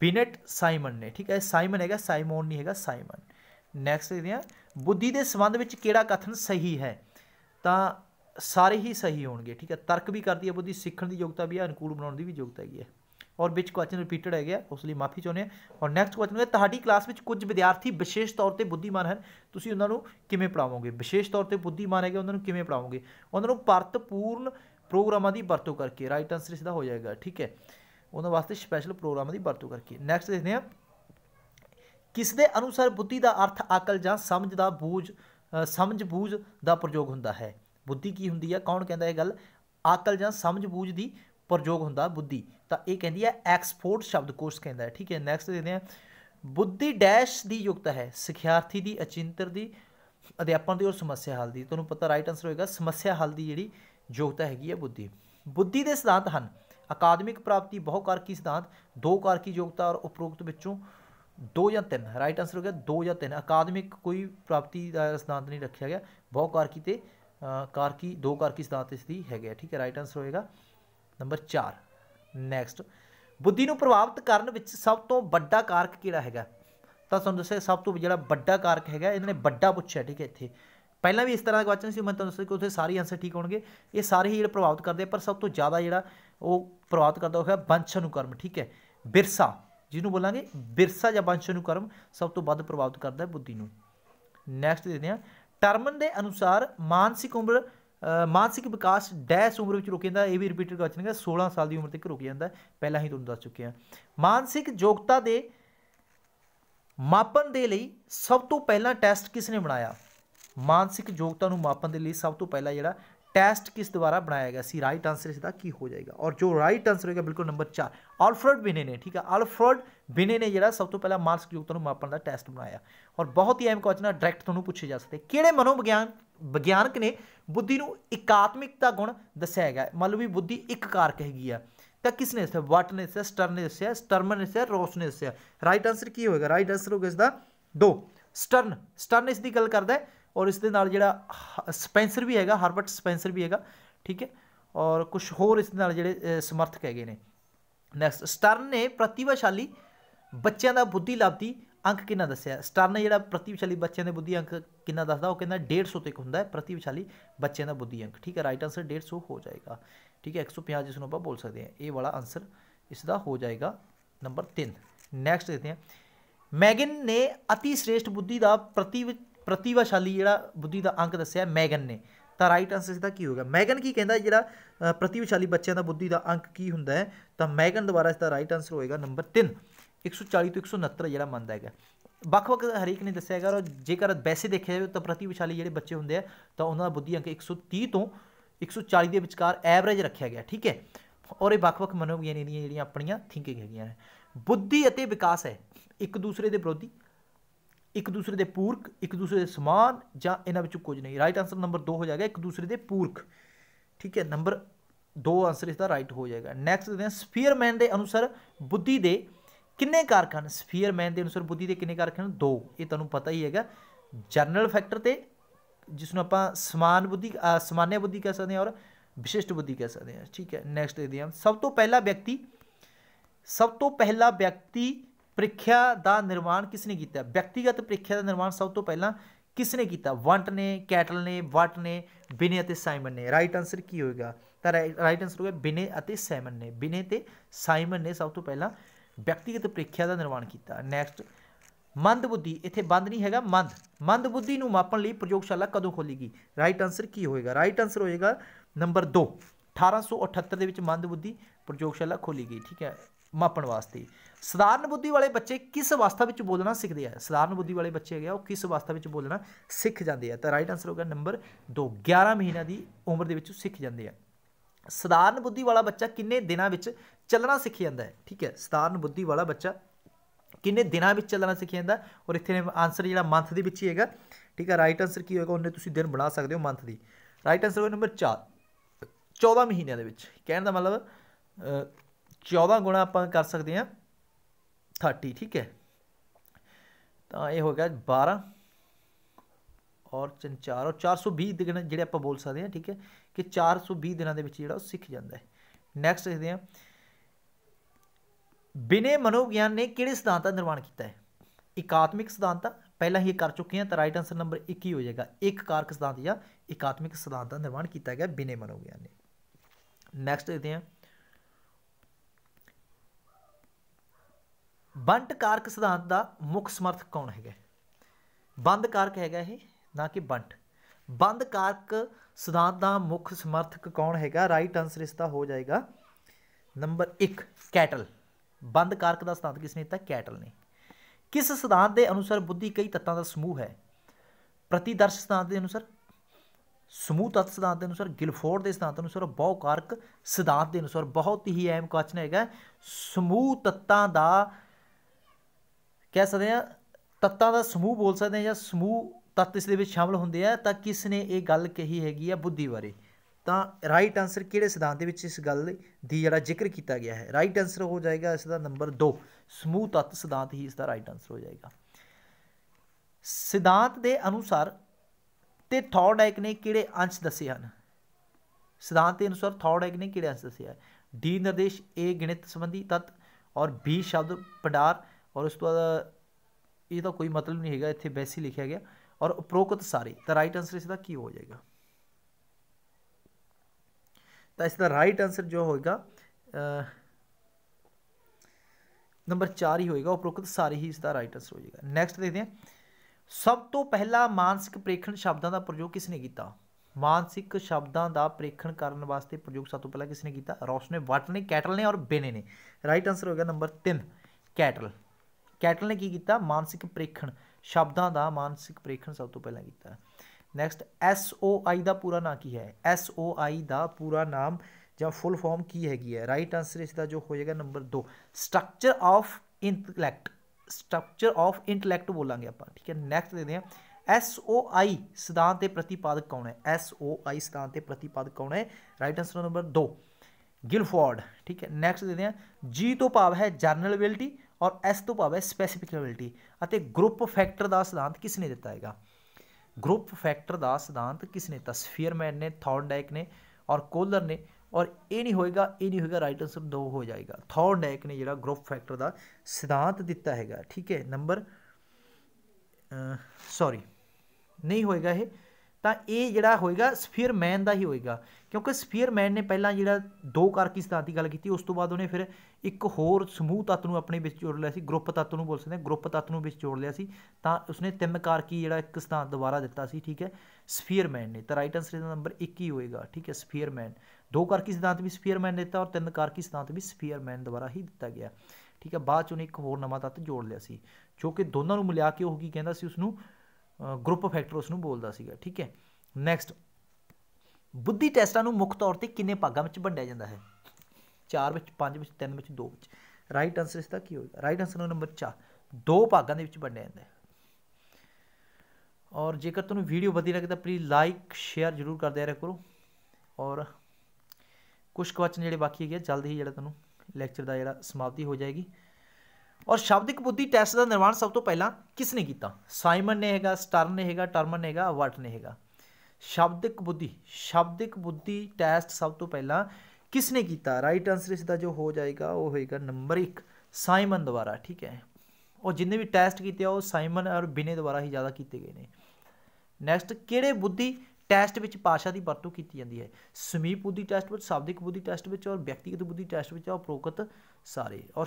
A: ਬਿਨਟ ਸਾਈਮਨ ਨੇ, ਠੀਕ ਹੈ? ਸਾਈਮਨ ਹੈਗਾ, ਸਾਈਮੋਨ ਨਹੀਂ ਹੈਗਾ, ਸਾਈਮਨ। ਨੈਕਸਟ ਦੇਖਦੇ ਹਾਂ। ਬੁੱਧੀ ਦੇ ਸੰਬੰਧ ਵਿੱਚ ਕਿਹੜਾ ਕਥਨ ਸਹੀ ਹੈ? ਤਾਂ ਸਾਰੇ ਹੀ ਸਹੀ ਹੋਣਗੇ, ਠੀਕ ਹੈ? ਤਰਕ ਵੀ ਕਰਦੀ ਹੈ ਬੁੱਧੀ, ਸਿੱਖਣ ਦੀ ਯੋਗਤਾ ਵੀ ਹੈ, ਅਨੁਕੂਲ ਬਣਾਉਣ ਦੀ ਵੀ ਯੋਗਤਾ ਹੈਗੀ ਹੈ। ਔਰ ਵਿੱਚ ਕੁਐਸਚਨ ਰਿਪੀਟਡ ਹੈ ਗਿਆ ਉਸ ਲਈ ਮਾਫੀ ਚਾਹੁੰਦੇ ਆ ਔਰ ਨੈਕਸਟ ਕੁਐਸਚਨ ਹੈ, ਤੁਹਾਡੀ ਕਲਾਸ ਵਿੱਚ ਕੁਝ ਵਿਦਿਆਰਥੀ ਵਿਸ਼ੇਸ਼ ਤੌਰ ਤੇ ਬੁੱਧੀਮਾਨ ਹਨ। ਤੁਸੀਂ ਉਹਨਾਂ ਨੂੰ ਕਿਵੇਂ ਪੜਾਵੋਗੇ ਵਿਸ਼ੇਸ਼ ਤੌਰ ਤੇ ਬੁੱਧੀਮਾਨ ਹੈਗੇ, ਉਹਨਾਂ ਨੂੰ ਕਿਵੇਂ ਪੜਾਵੋਗੇ ਉਹਨਾਂ ਨੂੰ ਪਰਤਪੂਰਨ ਪ੍ਰੋਗਰਾਮਾਂ ਦੀ ਵਰਤੋਂ ਕਰਕੇ ਰਾਈਟ ਆਨਸਰ ਇਸ ਦਾ ਹੋ ਜਾਏਗਾ, ਠੀਕ ਹੈ? ਉਹਨਾਂ ਵਾਸਤੇ ਸਪੈਸ਼ਲ ਪ੍ਰੋਗਰਾਮਾਂ ਦੀ ਵਰਤੋਂ ਕਰਕੇ। ਨੈਕਸਟ ਦੇਖਦੇ ਹਾਂ। ਕਿਸ ਦੇ ਅਨੁਸਾਰ ਬੁੱਧੀ ਦਾ ਅਰਥ ਅਕਲ ਜਾਂ ਸਮਝ ਦਾ ਬੂਝ ਸਮਝ ਬੂਝ ਦਾ ਪ੍ਰਯੋਗ ਹੁੰਦਾ ਹੈ? ਬੁੱਧੀ ਕੀ ਹੁੰਦੀ ਹੈ ਕੌਣ ਕਹਿੰਦਾ ਇਹ ਗੱਲ? ਅਕਲ ਜਾਂ ਸਮਝ ਬੂਝ ਦੀ ਪ੍ਰਯੋਗ ਹੁੰਦਾ ਬੁੱਧੀ। ਤਾਂ ਇਹ ਕਹਿੰਦੀ ਹੈ ਐਕਸਪੋਰਟ ਸ਼ਬਦਕੋਸ਼ ਕਹਿੰਦਾ ਹੈ। ਠੀਕ ਹੈ ਨੈਕਸਟ ਦੇਖਦੇ ਹਾਂ। ਬੁੱਧੀ ਡੈਸ਼ ਦੀ ਯੁਕਤ ਹੈ, ਸਿਖਿਆਰਥੀ ਦੀ, ਅਚਿੰਤਰ ਦੀ, ਅਧਿਆਪਨ ਦੀ ਔਰ ਸਮੱਸਿਆ ਹੱਲ ਦੀ। ਤੁਹਾਨੂੰ ਪਤਾ ਰਾਈਟ ਆਨਸਰ ਹੋਏਗਾ, ਸਮੱਸਿਆ ਹੱਲ ਦੀ ਜਿਹੜੀ ਯੋਗਤਾ ਹੈਗੀ ਹੈ ਬੁੱਧੀ। ਬੁੱਧੀ ਦੇ ਸਿਧਾਂਤ ਹਨ, ਅਕਾਦਮਿਕ ਪ੍ਰਾਪਤੀ ਬਹੁਕਾਰਕੀ ਸਿਧਾਂਤ, ਦੋ ਕਾਰਕੀ ਯੋਗਤਾ ਔਰ ਉਪਰੋਕਤ ਵਿੱਚੋਂ ਦੋ ਜਾਂ ਤਿੰਨ। ਰਾਈਟ ਆਨਸਰ ਹੋ ਗਿਆ, ਦੋ ਜਾਂ ਤਿੰਨ। ਅਕਾਦਮਿਕ ਕੋਈ ਪ੍ਰਾਪਤੀ ਦਾ ਸਿਧਾਂਤ ਨਹੀਂ ਰੱਖਿਆ ਗਿਆ। ਬਹੁਕਾਰਕੀ ਤੇ ਕਾਰਕੀ, ਦੋ ਕਾਰਕੀ ਸਿਧਾਂਤ ਇਸ ਦੀ ਹੈਗੇ ਠੀਕ ਹੈ ਰਾਈਟ ਆਨਸਰ ਹੋਏਗਾ। ਨੰਬਰ 4 ਨੈਕਸਟ ਬੁੱਧੀ ਨੂੰ ਪ੍ਰਭਾਵਿਤ ਕਰਨ ਵਿੱਚ ਸਭ ਤੋਂ ਵੱਡਾ ਕਾਰਕ ਕਿਹੜਾ ਹੈਗਾ? ਤਾਂ ਤੁਹਾਨੂੰ ਦੱਸਿਆ ਸਭ ਤੋਂ ਜਿਹੜਾ ਵੱਡਾ ਕਾਰਕ ਹੈਗਾ, ਇਹਨਾਂ ਨੇ ਵੱਡਾ ਪੁੱਛਿਆ, ਠੀਕ ਹੈ ਇੱਥੇ। ਪਹਿਲਾਂ ਵੀ ਇਸ ਤਰ੍ਹਾਂ ਦਾ ਕੁਐਸਚਨ ਸੀ, ਮੈਂ ਤੁਹਾਨੂੰ ਦੱਸਿਆ ਕਿ ਉੱਥੇ ਸਾਰੇ ਆਨਸਰ ਠੀਕ ਹੋਣਗੇ। ਇਹ ਸਾਰੇ ਹੀ ਜਿਹੜੇ ਪ੍ਰਭਾਵਿਤ ਕਰਦੇ ਪਰ ਸਭ ਤੋਂ ਜ਼ਿਆਦਾ ਜਿਹੜਾ ਉਹ ਪ੍ਰਭਾਵਿਤ ਕਰਦਾ ਹੋਇਆ ਵੰਸ਼ ਅਨੁਕਰਮ, ਠੀਕ ਹੈ। ਬਿਰਸਾ, ਜਿਹਨੂੰ ਬੋਲਾਂਗੇ, ਬਿਰਸਾ ਜਾਂ ਵੰਸ਼ ਅਨੁਕਰਮ ਸਭ ਤੋਂ ਵੱਧ ਪ੍ਰਭਾਵਿਤ ਕਰਦਾ ਹੈ ਬੁੱਧੀ ਨੂੰ। ਨੈਕਸਟ ਦੇਖਦੇ ਹਾਂ। ਟਰਮਨ ਦੇ ਅਨੁਸਾਰ ਮਾਨਸਿਕ ਉਮਰ ਮਾਨਸਿਕ ਵਿਕਾਸ ਡੈਸ਼ ਉਮਰ ਵਿੱਚ ਰੁਕ ਜਾਂਦਾ ਇਹ ਵੀ ਰਿਪੀਟਡ ਕੁਐਸਚਨ ਹੈ 16 ਸਾਲ ਦੀ ਉਮਰ ਤੱਕ ਰੁਕ ਜਾਂਦਾ, ਪਹਿਲਾਂ ਹੀ ਤੁਹਾਨੂੰ ਦੱਸ ਚੁੱਕੇ ਹਾਂ। ਮਾਨਸਿਕ ਯੋਗਤਾ ਦੇ ਮਾਪਨ ਦੇ ਲਈ ਸਭ ਤੋਂ ਪਹਿਲਾਂ ਟੈਸਟ ਕਿਸ ਨੇ ਬਣਾਇਆ? ਮਾਨਸਿਕ ਯੋਗਤਾ ਨੂੰ ਮਾਪਣ ਦੇ ਲਈ ਸਭ ਤੋਂ ਪਹਿਲਾਂ ਜਿਹੜਾ ਟੈਸਟ ਕਿਸ ਦੁਆਰਾ ਬਣਾਇਆ ਗਿਆ ਸੀ? ਰਾਈਟ ਆਨਸਰ ਇਸ ਦਾ ਕੀ ਹੋ ਜਾਏਗਾ? ਔਰ ਜੋ ਰਾਈਟ ਆਨਸਰ ਹੋਏਗਾ, ਬਿਲਕੁਲ ਨੰਬਰ 4 ਆਲਫਰਡ ਬਿਨੇ ਨੇ, ਠੀਕ ਹੈ ਆਲਫਰਡ ਬਿਨੇ ਨੇ ਜਿਹੜਾ ਸਭ ਤੋਂ ਪਹਿਲਾਂ ਮਾਨਸਿਕ ਯੋਗਤਾ ਨੂੰ ਮਾਪਣ ਦਾ ਟੈਸਟ ਬਣਾਇਆ। ਔਰ ਬਹੁਤ ਹੀ ਅਹਿਮ ਕੁਐਸਚਨ ਆ ਡਾਇਰੈਕਟ ਤੁਹਾਨੂੰ ਪੁੱਛੇ ਜਾ ਸਕਦੇ। ਕਿਹੜੇ ਮਨੋਵਿਗਿਆਨ ਵਿਗਿਆਨਕ ਨੇ ਬੁੱਧੀ ਨੂੰ ਇਕਾਤਮਿਕਤਾ ਗੁਣ ਦੱਸਿਆ ਹੈਗਾ। ਮੰਨ ਲਓ ਵੀ ਬੁੱਧੀ ਇੱਕ ਕਾਰਕ ਹੈਗੀ ਆ, ਤਾਂ ਕਿਸ ਨੇ ਦੱਸਿਆ? ਵਾਟ ਨੇ ਦੱਸਿਆ? ਸਟਰ ਨੇ ਦੱਸਿਆ? ਸਟਰਮਨ ਨੇ ਦੱਸਿਆ? ਰੋਸ ਨੇ ਦੱਸਿਆ? ਰਾਈਟ ਆਨਸਰ ਕੀ ਹੋਏਗਾ? ਰਾਈਟ ਆਨਸਰ ਹੋਗਾ ਇਸ ਦਾ। 2 ਸਟਰਨ ਸਟਰਨ ਇਸ ਦੀ ਗੱਲ ਕਰਦਾ ਔਰ ਇਸ ਦੇ ਨਾਲ ਜਿਹੜਾ ਸਪੈਂਸਰ ਵੀ ਹੈਗਾ, ਹਾਰਬਰਟ ਸਪੈਂਸਰ ਵੀ ਹੈਗਾ, ਠੀਕ ਹੈ? ਔਰ ਕੁਝ ਹੋਰ ਇਸ ਦੇ ਨਾਲ ਜਿਹੜੇ ਸਮਰਥਕ ਹੈਗੇ ਨੇ। ਨੈਕਸਟ, ਸਟਰਨ ਨੇ ਪ੍ਰਤਿਭਾਸ਼ਾਲੀ ਬੱਚਿਆਂ ਦਾ ਬੁੱਧੀ ਲਾਭਦੀ ਅੰਕ ਕਿੰਨਾ ਦੱਸਿਆ? ਸਟਰਨ ਨੇ ਜਿਹੜਾ ਪ੍ਰਤਿਭਾਸ਼ਾਲੀ ਬੱਚਿਆਂ ਦੇ ਬੁੱਧੀ ਅੰਕ ਕਿੰਨਾ ਦੱਸਦਾ? ਉਹ ਕਹਿੰਦਾ 150 ਤੱਕ ਹੁੰਦਾ ਹੈ ਪ੍ਰਤਿਭਾਸ਼ਾਲੀ ਬੱਚਿਆਂ ਦਾ ਬੁੱਧੀ ਅੰਕ। ਠੀਕ ਹੈ ਰਾਈਟ ਆਨਸਰ 150 ਹੋ ਜਾਏਗਾ। ਠੀਕ ਹੈ 150 ਜਿਸ ਨੂੰ ਆਪਾਂ ਬੋਲ ਸਕਦੇ ਹਾਂ, ਇਹ ਵਾਲਾ ਆਨਸਰ ਇਸ ਦਾ ਹੋ ਜਾਏਗਾ ਨੰਬਰ 3 ਨੈਕਸਟ ਦੇਖਦੇ ਹਾਂ। ਮੈਗਨ ਨੇ ਅਤੀ ਸ੍ਰੇਸ਼ਟ ਬੁੱਧੀ ਦਾ ਪ੍ਰਤੀ ਪ੍ਰਤਿਭਾਸ਼ਾਲੀ ਜਿਹੜਾ ਬੁੱਧੀ ਦਾ ਅੰਕ ਦੱਸਿਆ ਮੈਗਨ ਨੇ। ਤਾਂ ਰਾਈਟ ਆਨਸਰ ਇਸ ਦਾ ਕੀ ਹੋਗਾ ਮੈਗਨ ਕੀ ਕਹਿੰਦਾ ਜਿਹੜਾ ਪ੍ਰਤੀਭਾਸ਼ਾਲੀ ਬੱਚਿਆਂ ਦਾ ਬੁੱਧੀ ਦਾ ਅੰਕ ਕੀ ਹੁੰਦਾ ਹੈ? ਤਾਂ ਮੈਗਨ ਦੁਆਰਾ ਇਸ ਦਾ ਰਾਈਟ ਆਨਸਰ ਹੋਏਗਾ ਨੰਬਰ 3 140 ਤੋਂ 169 ਜਿਹੜਾ ਮੰਨਦਾ ਹੈਗਾ। ਵੱਖ-ਵੱਖ ਹਰੇਕ ਨੇ ਦੱਸਿਆ ਹੈਗਾ ਔਰ ਜੇਕਰ ਵੈਸੇ ਦੇਖਿਆ ਜਾਵੇ ਤਾਂ ਪ੍ਰਤਿਭਾਸ਼ਾਲੀ ਜਿਹੜੇ ਬੱਚੇ ਹੁੰਦੇ ਆ, ਤਾਂ ਉਹਨਾਂ ਦਾ ਬੁੱਧੀ ਅੰਕ 130 ਤੋਂ 140 ਦੇ ਵਿਚਕਾਰ ਐਵਰੇਜ ਰੱਖਿਆ ਗਿਆ, ਠੀਕ ਹੈ? ਔਰ ਇਹ ਵੱਖ-ਵੱਖ ਮਨੋਵਿਗਿਆਨੀ ਦੀਆਂ ਜਿਹੜੀਆਂ ਆਪਣੀਆਂ ਥਿੰਕਿੰਗ ਹੈਗੀਆਂ ਨੇ। ਬੁੱਧੀ ਅਤੇ ਵਿਕਾਸ ਹੈ, ਇੱਕ ਦੂਸਰੇ ਦੇ ਵਿਰੋਧੀ, ਇੱਕ ਦੂਸਰੇ ਦੇ ਪੂਰਕ, ਇੱਕ ਦੂਸਰੇ ਦੇ ਸਮਾਨ, ਜਾਂ ਇਹਨਾਂ ਵਿੱਚੋਂ ਕੁਝ ਨਹੀਂ। ਰਾਈਟ ਆਨਸਰ ਨੰਬਰ 2 ਹੋ ਜਾਏਗਾ, ਇੱਕ ਦੂਸਰੇ ਦੇ ਪੂਰਕ, ਠੀਕ ਹੈ? ਨੰਬਰ 2 ਆਨਸਰ ਇਸ ਦਾ ਰਾਈਟ ਹੋ ਜਾਏਗਾ। ਨੈਕਸਟ ਦੇਖਦੇ ਹਾਂ ਸਫੀਅਰਮੈਨ ਦੇ ਅਨੁਸਾਰ ਬੁੱਧੀ ਦੇ ਕਿੰਨੇ ਕਾਰਕ ਹਨ ਸਫੀਅਰ ਮੈਨ ਦੇ ਅਨੁਸਾਰ ਬੁੱਧੀ ਦੇ ਕਿੰਨੇ ਕਾਰਕ ਹਨ? ਦੋ। ਇਹ ਤੁਹਾਨੂੰ ਪਤਾ ਹੀ ਹੈਗਾ। ਜਨਰਲ ਫੈਕਟਰ ਤੇ ਜਿਸ ਨੂੰ ਆਪਾਂ ਸਮਾਨ ਬੁੱਧੀ ਸਮਾਨਿਆ ਬੁੱਧੀ ਕਹਿ ਸਕਦੇ ਹਾਂ ਔਰ ਵਿਸ਼ਿਸ਼ਟ ਬੁੱਧੀ ਕਹਿ ਸਕਦੇ ਹਾਂ। ਠੀਕ ਹੈ ਨੈਕਸਟ ਦੇਖਦੇ ਹਾਂ ਸਭ ਤੋਂ ਪਹਿਲਾ ਵਿਅਕਤੀ, ਸਭ ਤੋਂ ਪਹਿਲਾ ਵਿਅਕਤੀ ਪ੍ਰੀਖਿਆ ਦਾ ਨਿਰਮਾਣ ਕਿਸ ਨੇ ਕੀਤਾ? ਵਿਅਕਤੀਗਤ ਪ੍ਰੀਖਿਆ ਦਾ ਨਿਰਮਾਣ ਸਭ ਤੋਂ ਪਹਿਲਾਂ ਕਿਸ ਨੇ ਕੀਤਾ? ਵੰਟ ਨੇ, ਕੈਟਲ ਨੇ, ਵਟ ਨੇ, ਬਿਨੇ ਅਤੇ ਸਾਈਮਨ ਨੇ। ਰਾਈਟ ਆਨਸਰ ਕੀ ਹੋਏਗਾ? ਤਾਂ ਰਾਈਟ ਆਨਸਰ ਹੋਏਗਾ ਬਿਨੇ ਅਤੇ ਸਾਈਮਨ ਨੇ। ਬਿਨੇ ਤੇ ਸਾਈਮਨ ਨੇ ਸਭ ਤੋਂ ਪਹਿਲਾਂ ਵਿਅਕਤੀਗਤ ਪ੍ਰੀਖਿਆ ਦਾ ਨਿਰਮਾਣ ਕੀਤਾ। ਨੈਕਸਟ ਮੰਦ ਬੁੱਧੀ। ਇੱਥੇ ਬੰਦ ਨਹੀਂ ਹੈਗਾ, ਮੰਦ। ਮੰਦ ਬੁੱਧੀ ਨੂੰ ਮਾਪਣ ਲਈ ਪ੍ਰਯੋਗਸ਼ਾਲਾ ਕਦੋਂ ਖੋਲੀਗੀ ਰਾਈਟ ਆਨਸਰ ਕੀ ਹੋਏਗਾ? ਰਾਈਟ ਆਨਸਰ ਹੋਏਗਾ ਨੰਬਰ 2 1878 ਦੇ ਵਿੱਚ ਮੰਦ ਬੁੱਧੀ ਪ੍ਰਯੋਗਸ਼ਾਲਾ ਖੋਲੀ ਗਈ ਠੀਕ ਹੈ, ਮਾਪਣ ਵਾਸਤੇ। ਸਧਾਰਨ ਬੁੱਧੀ ਵਾਲੇ ਬੱਚੇ ਕਿਸ ਅਵਸਥਾ ਵਿੱਚ ਬੋਲਣਾ ਸਿੱਖਦੇ ਆ? ਸਧਾਰਨ ਬੁੱਧੀ ਵਾਲੇ ਬੱਚੇ ਹੈਗੇ ਆ, ਉਹ ਕਿਸ ਅਵਸਥਾ ਵਿੱਚ ਬੋਲਣਾ ਸਿੱਖ ਜਾਂਦੇ ਆ? ਤਾਂ ਰਾਈਟ ਆਨਸਰ ਹੋਗਾ ਨੰਬਰ 2 11 ਮਹੀਨਿਆਂ ਦੀ ਉਮਰ ਦੇ ਵਿੱਚ ਸਿੱਖ ਜਾਂਦੇ ਆ। ਸਧਾਰਨ ਬੁੱਧੀ ਵਾਲਾ ਬੱਚਾ ਕਿੰਨੇ ਦਿਨਾਂ ਵਿੱਚ ਚੱਲਣਾ ਸਿੱਖ ਜਾਂਦਾ ਹੈ? ਠੀਕ ਹੈ, ਸਧਾਰਨ ਬੁੱਧੀ ਵਾਲਾ ਬੱਚਾ ਕਿੰਨੇ ਦਿਨਾਂ ਵਿੱਚ ਚੱਲਣਾ ਸਿੱਖ ਜਾਂਦਾ ਔਰ ਇੱਥੇ ਆਨਸਰ ਜਿਹੜਾ ਮੰਥ ਦੇ ਵਿੱਚ ਹੀ ਹੈਗਾ। ਠੀਕ ਹੈ ਰਾਈਟ ਆਨਸਰ ਕੀ ਹੋਏਗਾ? ਉਹਨੇ ਤੁਸੀਂ ਦਿਨ ਬਣਾ ਸਕਦੇ ਹੋ ਮੰਥ ਦੀ। ਰਾਈਟ ਆਨਸਰ ਹੋਗਾ ਨੰਬਰ 4 14 ਮਹੀਨਿਆਂ ਦੇ ਵਿੱਚ। ਕਹਿਣ ਦਾ ਮਤਲਬ 14 ਗੁਣਾ ਆਪਾਂ ਕਰ ਸਕਦੇ ਹਾਂ 30 ਠੀਕ ਹੈ। ਤਾਂ ਇਹ ਹੋ ਗਿਆ 12 ਔਰ 4 ਔਰ 420 ਦਿਨ ਜਿਹੜੇ ਆਪਾਂ ਬੋਲ ਸਕਦੇ ਹਾਂ, ਠੀਕ ਹੈ। ਕਿ 420 ਦਿਨਾਂ ਦੇ ਵਿੱਚ ਜਿਹੜਾ ਉਹ ਸਿੱਖ ਜਾਂਦਾ ਹੈ। ਨੈਕਸਟ ਦੇਖਦੇ ਹਾਂ। ਬਿਨੇ ਮਨੋਵਿਗਿਆਨ ਨੇ ਕਿਹੜੇ ਸਿਧਾਂਤ ਦਾ ਨਿਰਮਾਣ ਕੀਤਾ ਹੈ? ਇਕਾਤਮਿਕ ਸਿਧਾਂਤ ਪਹਿਲਾਂ ਹੀ ਕਰ ਚੁੱਕੇ ਹਾਂ ਤਾਂ ਰਾਈਟ ਆਨਸਰ ਨੰਬਰ 1 ਹੀ ਹੋ ਜਾਏਗਾ। ਇੱਕ ਕਾਰਕ ਸਿਧਾਂਤ ਜਾਂ ਇਕਾਤਮਿਕ ਸਿਧਾਂਤ ਦਾ ਨਿਰਮਾਣ ਕੀਤਾ ਗਿਆ ਬਿਨੇ ਮਨੋਵਿਗਿਆਨ ਨੇ। ਨੈਕਸਟ ਦੇਖਦੇ ਹਾਂ। ਬੰਟ ਕਾਰਕ ਸਿਧਾਂਤ ਦਾ ਮੁੱਖ ਸਮਰਥਕ ਕੌਣ ਹੈਗਾ ਬੰਦ ਕਾਰਕ ਹੈਗਾ ਇਹ, ਨਾ ਕਿ ਬੰਟ। ਬੰਦ ਕਾਰਕ ਸਿਧਾਂਤ ਦਾ ਮੁੱਖ ਸਮਰਥਕ ਕੌਣ ਹੈਗਾ? ਰਾਈਟ ਆਨਸਰ ਇਸ ਦਾ ਹੋ ਜਾਏਗਾ। ਨੰਬਰ 1 ਕੈਟਲ ਬੰਦ ਕਾਰਕ ਦਾ ਸਿਧਾਂਤ ਕਿਸ ਨੇ ਦਿੱਤਾ? ਕੈਟਲ ਨੇ। ਕਿਸ ਸਿਧਾਂਤ ਦੇ ਅਨੁਸਾਰ ਬੁੱਧੀ ਕਈ ਤੱਤਾਂ ਦਾ ਸਮੂਹ ਹੈ? ਪ੍ਰਤੀਦਰਸ਼ ਸਿਧਾਂਤ ਦੇ ਅਨੁਸਾਰ, ਸਮੂਹ ਤੱਤ ਸਿਧਾਂਤ ਦੇ ਅਨੁਸਾਰ, ਗਿਲਫੋਰਡ ਦੇ ਸਿਧਾਂਤ ਅਨੁਸਾਰ ਬਹੁਕਾਰਕ ਸਿਧਾਂਤ ਦੇ ਅਨੁਸਾਰ। ਬਹੁਤ ਹੀ ਅਹਿਮ ਕੁਐਸਚਨ ਹੈਗਾ। ਸਮੂਹ ਤੱਤਾਂ ਦਾ ਕਹਿ ਸਕਦੇ ਆ ਤੱਤਾਂ ਦਾ ਸਮੂਹ ਬੋਲ ਸਕਦੇ ਆ ਜਾਂ ਸਮੂਹ ਤੱਤ ਇਸ ਦੇ ਵਿੱਚ ਸ਼ਾਮਲ ਹੁੰਦੇ ਆ, ਤਾਂ ਕਿਸ ਨੇ ਇਹ ਗੱਲ ਕਹੀ ਹੈਗੀ ਆ ਬੁੱਧੀ ਬਾਰੇ? ਤਾਂ ਰਾਈਟ ਆਨਸਰ ਕਿਹੜੇ ਸਿਧਾਂਤ ਦੇ ਵਿੱਚ ਇਸ ਗੱਲ ਦੀ ਜਿਹੜਾ ਜ਼ਿਕਰ ਕੀਤਾ ਗਿਆ ਹੈ? ਰਾਈਟ ਆਨਸਰ ਹੋ ਜਾਏਗਾ ਇਸ ਦਾ ਨੰਬਰ 2 ਸਮੂਹ ਤੱਤ ਸਿਧਾਂਤ ਹੀ ਇਸ ਦਾ ਰਾਈਟ ਆਨਸਰ ਹੋ ਜਾਏਗਾ। ਸਿਧਾਂਤ ਦੇ ਅਨੁਸਾਰ ਤੇ ਥੌਰਡਾਈਕ ਨੇ ਕਿਹੜੇ ਅੰਸ਼ ਦੱਸੇ ਹਨ? ਸਿਧਾਂਤ ਦੇ ਅਨੁਸਾਰ ਥੌਰਡਾਈਕ ਨੇ ਕਿਹੜੇ ਅੰਸ਼ ਦੱਸੇ ਹੈ ਡੀ ਨਿਰਦੇਸ਼ ਏ ਗਣਿਤ ਸੰਬੰਧੀ ਤੱਤ ਔਰ ਬੀ ਸ਼ਬਦ ਭੰਡਾਰ ਔਰ ਉਸ ਤੋਂ ਬਾਅਦ ਇਹ ਤਾਂ ਕੋਈ ਮਤਲਬ ਨਹੀਂ ਹੈਗਾ, ਇੱਥੇ ਵੈਸੇ ਲਿਖਿਆ ਗਿਆ। ਔਰ ਉਪਰੋਕਤ ਸਾਰੇ, ਤਾਂ ਰਾਈਟ ਆਨਸਰ ਇਸ ਦਾ ਕੀ ਹੋ ਜਾਏਗਾ? ਤਾਂ ਇਸ ਦਾ ਰਾਈਟ ਆਨਸਰ ਨੰਬਰ 4 ਹੀ ਹੋਏਗਾ, ਉਪਰੋਕਤ ਸਾਰੇ ਹੀ ਇਸ ਦਾ ਰਾਈਟ ਆਨਸਰ ਹੋ ਜਾਏਗਾ। ਨੈਕਸਟ ਦੇਖਦੇ ਹਾਂ। ਸਭ ਤੋਂ ਪਹਿਲਾ ਮਾਨਸਿਕ ਪ੍ਰੇਖਣ ਸ਼ਬਦਾਂ ਦਾ ਪ੍ਰਯੋਗ ਕਿਸ ਨੇ ਕੀਤਾ? ਮਾਨਸਿਕ ਸ਼ਬਦਾਂ ਦਾ ਪ੍ਰੇਖਣ ਕਰਨ ਵਾਸਤੇ ਪ੍ਰਯੋਗ ਸਭ ਤੋਂ ਪਹਿਲਾਂ ਕਿਸ ਨੇ ਕੀਤਾ? ਰੋਸ਼ਨੇ ਵਟ ਨੇ, ਕੈਟਲ ਨੇ ਔਰ ਬੇਨੇ ਨੇ। ਰਾਈਟ ਆਨਸਰ ਹੋਏਗਾ ਨੰਬਰ 3 ਕੈਟਲ। ਕੈਟਲ ਨੇ ਕੀ ਕੀਤਾ? ਮਾਨਸਿਕ ਪ੍ਰੇਖਣ ਸ਼ਬਦਾਂ ਦਾ ਮਾਨਸਿਕ ਪ੍ਰੇਖਣ ਸਭ ਤੋਂ ਪਹਿਲਾਂ ਕੀਤਾ। ਨੈਕਸਟ ਐਸ ਓ ਆਈ ਦਾ ਪੂਰਾ ਨਾਂ ਕੀ ਹੈ? ਐਸ ਓ ਆਈ ਦਾ ਪੂਰਾ ਨਾਮ ਜਾਂ ਫੁੱਲ ਫਾਰਮ ਕੀ ਹੈਗੀ ਹੈ? ਰਾਈਟ ਆਨਸਰ ਇਸ ਦਾ ਜੋ ਹੋਏਗਾ number 2 structure of intellect structure of intellect ਬੋਲਾਂਗੇ ਆਪਾਂ, ਠੀਕ ਹੈ? ਨੈਕਸਟ ਦੇਖਦੇ ਹਾਂ। ਐਸ ਓ ਆਈ ਸਿਧਾਂਤ ਦੇ ਪ੍ਰਤੀਪਾਦਕ ਕੌਣ ਹੈ? ਐਸ ਓ ਆਈ ਸਿਧਾਂਤ ਦੇ ਪ੍ਰਤੀਪਾਦਕ ਕੌਣ ਹੈ? ਰਾਈਟ ਆਨਸਰ ਨੰਬਰ 2 ਗਿਲਫੋਰਡ ਠੀਕ ਹੈ? ਨੈਕਸਟ ਦੇਖਦੇ ਹਾਂ। ਜੀ ਤੋਂ ਭਾਵ ਹੈ ਜਰਨਲ ਜਰਨਲਬਿਲਟੀ ਔਰ ਐਸ ਤੋਂ ਭਾਵ ਹੈ ਸਪੈਸੀਫਿਕੇਬਿਲਟੀ ਅਤੇ ਗਰੁੱਪ ਫੈਕਟਰ ਦਾ ਸਿਧਾਂਤ ਕਿਸ ਨੇ ਦਿੱਤਾ ਹੈਗਾ? ਗਰੁੱਪ ਫੈਕਟਰ ਦਾ ਸਿਧਾਂਤ ਕਿਸ ਨੇ ਤਸਫੀਅਰਮੈਨ ਨੇ ਥੌਰਨਡਾਈਕ ਨੇ ਔਰ ਕੋਲਰ ਨੇ ਔਰ ਇਹ ਨਹੀਂ ਹੋਏਗਾ, ਇਹ ਨਹੀਂ ਹੋਏਗਾ ਰਾਈਟ ਆਨਸਰ 2 ਹੋ ਜਾਏਗਾ। ਥੌਰਨਡਾਈਕ ਨੇ ਜਿਹੜਾ ਗਰੁੱਪ ਫੈਕਟਰ ਦਾ ਸਿਧਾਂਤ ਦਿੱਤਾ ਹੈਗਾ, ਠੀਕ ਹੈ? ਨੰਬਰ ਸੌਰੀ ਨਹੀਂ ਹੋਏਗਾ ਇਹ। ਤਾਂ ਇਹ ਜਿਹੜਾ ਹੋਏਗਾ ਸਫੀਅਰਮੈਨ ਦਾ ਹੀ ਹੋਏਗਾ। ਕਿਉਂਕਿ ਸਫੀਅਰਮੈਨ ਨੇ ਪਹਿਲਾਂ ਜਿਹੜਾ ਦੋ ਕਾਰਕੀ ਸਿਧਾਂਤ ਦੀ ਗੱਲ ਕੀਤੀ, ਉਸ ਤੋਂ ਬਾਅਦ ਉਹਨੇ ਫਿਰ ਇੱਕ ਹੋਰ ਸਮੂਹ ਤੱਤ ਨੂੰ ਆਪਣੇ ਵਿੱਚ ਜੋੜ ਲਿਆ ਸੀ, ਗਰੁੱਪ ਤੱਤ ਨੂੰ ਬੋਲ ਸਕਦੇ ਹਾਂ। ਗਰੁੱਪ ਤੱਤ ਨੂੰ ਵਿੱਚ ਜੋੜ ਲਿਆ ਸੀ, ਤਾਂ ਉਸਨੇ ਤਿੰਨ ਕਾਰਕੀ ਜਿਹੜਾ ਇੱਕ ਸਿਧਾਂਤ ਦੁਬਾਰਾ ਦਿੱਤਾ ਸੀ, ਠੀਕ ਹੈ। ਸਫੀਅਰਮੈਨ ਨੇ, ਤਾਂ ਰਾਈਟ ਆਨਸਰ ਦਾ ਨੰਬਰ 1 ਹੀ ਹੋਏਗਾ, ਠੀਕ ਹੈ ਸਫੀਅਰਮੈਨ ਦੋ ਕਾਰਕੀ ਸਿਧਾਂਤ ਵੀ ਸਫੀਅਰਮੈਨ ਨੇ ਦਿੱਤਾ ਔਰ ਤਿੰਨ ਕਾਰਕੀ ਸਿਧਾਂਤ ਵੀ ਸਫੀਅਰਮੈਨ ਦੁਆਰਾ ਹੀ ਦਿੱਤਾ ਗਿਆ। ਠੀਕ ਹੈ, ਬਾਅਦ ਚ ਉਹਨੇ ਇੱਕ ਹੋਰ ਨਵਾਂ ਤੱਤ ਜੋੜ ਲਿਆ ਸੀ, ਜੋ ਕਿ ਦੋਨਾਂ ਨੂੰ ਮਿਲਾ ਕੇ ਉਹ ਕੀ ਕਹਿੰਦਾ ਸੀ ਉਸ ਨੂੰ ਗਰੁੱਪ ਫੈਕਟਰ ਉਸ ਨੂੰ ਬੋਲਦਾ ਸੀਗਾ, ਠੀਕ ਹੈ। ਨੈਕਸਟ ਬੁੱਧੀ ਟੈਸਟਾਂ ਨੂੰ ਮੁੱਖ ਤੌਰ ਤੇ ਕਿੰਨੇ ਭਾਗਾਂ ਵਿੱਚ ਵੰਡਿਆ ਜਾਂਦਾ ਹੈ? 4 ਵਿੱਚ 5 ਵਿੱਚ 3 ਵਿੱਚ 2 ਵਿੱਚ। ਰਾਈਟ ਆਨਸਰ ਇਸ ਦਾ ਕੀ ਹੋਏਗਾ? ਰਾਈਟ ਆਨਸਰ ਨੰਬਰ 4 ਦੋ ਭਾਗਾਂ ਦੇ ਵਿੱਚ ਵੰਡਿਆ ਜਾਂਦਾ ਹੈ। ਔਰ ਜੇਕਰ ਤੁਹਾਨੂੰ ਵੀਡੀਓ ਵਧੀਆ ਲੱਗੇ ਤਾਂ ਪਲੀਜ਼ ਲਾਈਕ ਸ਼ੇਅਰ ਜ਼ਰੂਰ ਕਰਦੇ ਰਿਹਾ ਕਰੋ। ਔਰ ਕੁਝ ਕੁਐਸਚਨ ਜਿਹੜੇ ਬਾਕੀ ਹੈਗੇ ਜਲਦ ਹੀ ਜਿਹੜਾ ਤੁਹਾਨੂੰ ਲੈਕਚਰ ਦਾ ਜਿਹੜਾ ਸਮਾਪਤੀ ਹੋ ਜਾਏਗੀ। ਔਰ ਸ਼ਬਦਿਕ ਬੁੱਧੀ ਟੈਸਟ ਦਾ ਨਿਰਮਾਣ ਸਭ ਤੋਂ ਪਹਿਲਾਂ ਕਿਸ ਨੇ ਕੀਤਾ? ਸਾਈਮਨ ਨੇ ਹੈਗਾ ਸਟਰਨ ਨੇ ਹੈਗਾ ਟਰਮਨ ਨੇ ਹੈਗਾ ਵਟ ਨੇ ਹੈਗਾ। ਸ਼ਬਦਿਕ ਬੁੱਧੀ ਸ਼ਬਦਿਕ ਬੁੱਧੀ ਟੈਸਟ ਸਭ ਤੋਂ ਪਹਿਲਾਂ ਕਿਸ ਨੇ ਕੀਤਾ? ਰਾਈਟ ਆਨਸਰ ਇਸ ਦਾ ਜੋ ਹੋ ਜਾਏਗਾ, ਉਹ ਹੋਏਗਾ ਨੰਬਰ 1 ਸਾਈਮਨ ਦੁਆਰਾ, ਠੀਕ ਹੈ? ਉਹ ਜਿੰਨੇ ਵੀ ਟੈਸਟ ਕੀਤੇ ਆ, ਉਹ ਸਾਈਮਨ ਔਰ ਬਿਨੇ ਦੁਆਰਾ ਹੀ ਜ਼ਿਆਦਾ ਕੀਤੇ ਗਏ ਨੇ। ਨੈਕਸਟ ਕਿਹੜੇ ਬੁੱਧੀ ਟੈਸਟ ਵਿੱਚ ਭਾਸ਼ਾ ਦੀ ਵਰਤੋਂ ਕੀਤੀ ਜਾਂਦੀ ਹੈ। ਸਮੀਪ ਬੁੱਧੀ ਟੈਸਟ ਵਿੱਚ, ਸ਼ਾਬਦਿਕ ਬੁੱਧੀ ਟੈਸਟ ਵਿੱਚ ਔਰ ਵਿਅਕਤੀਗਤ ਬੁੱਧੀ ਟੈਸਟ ਵਿੱਚ ਆ ਉਪਰੋਕਤ ਸਾਰੇ। ਔਰ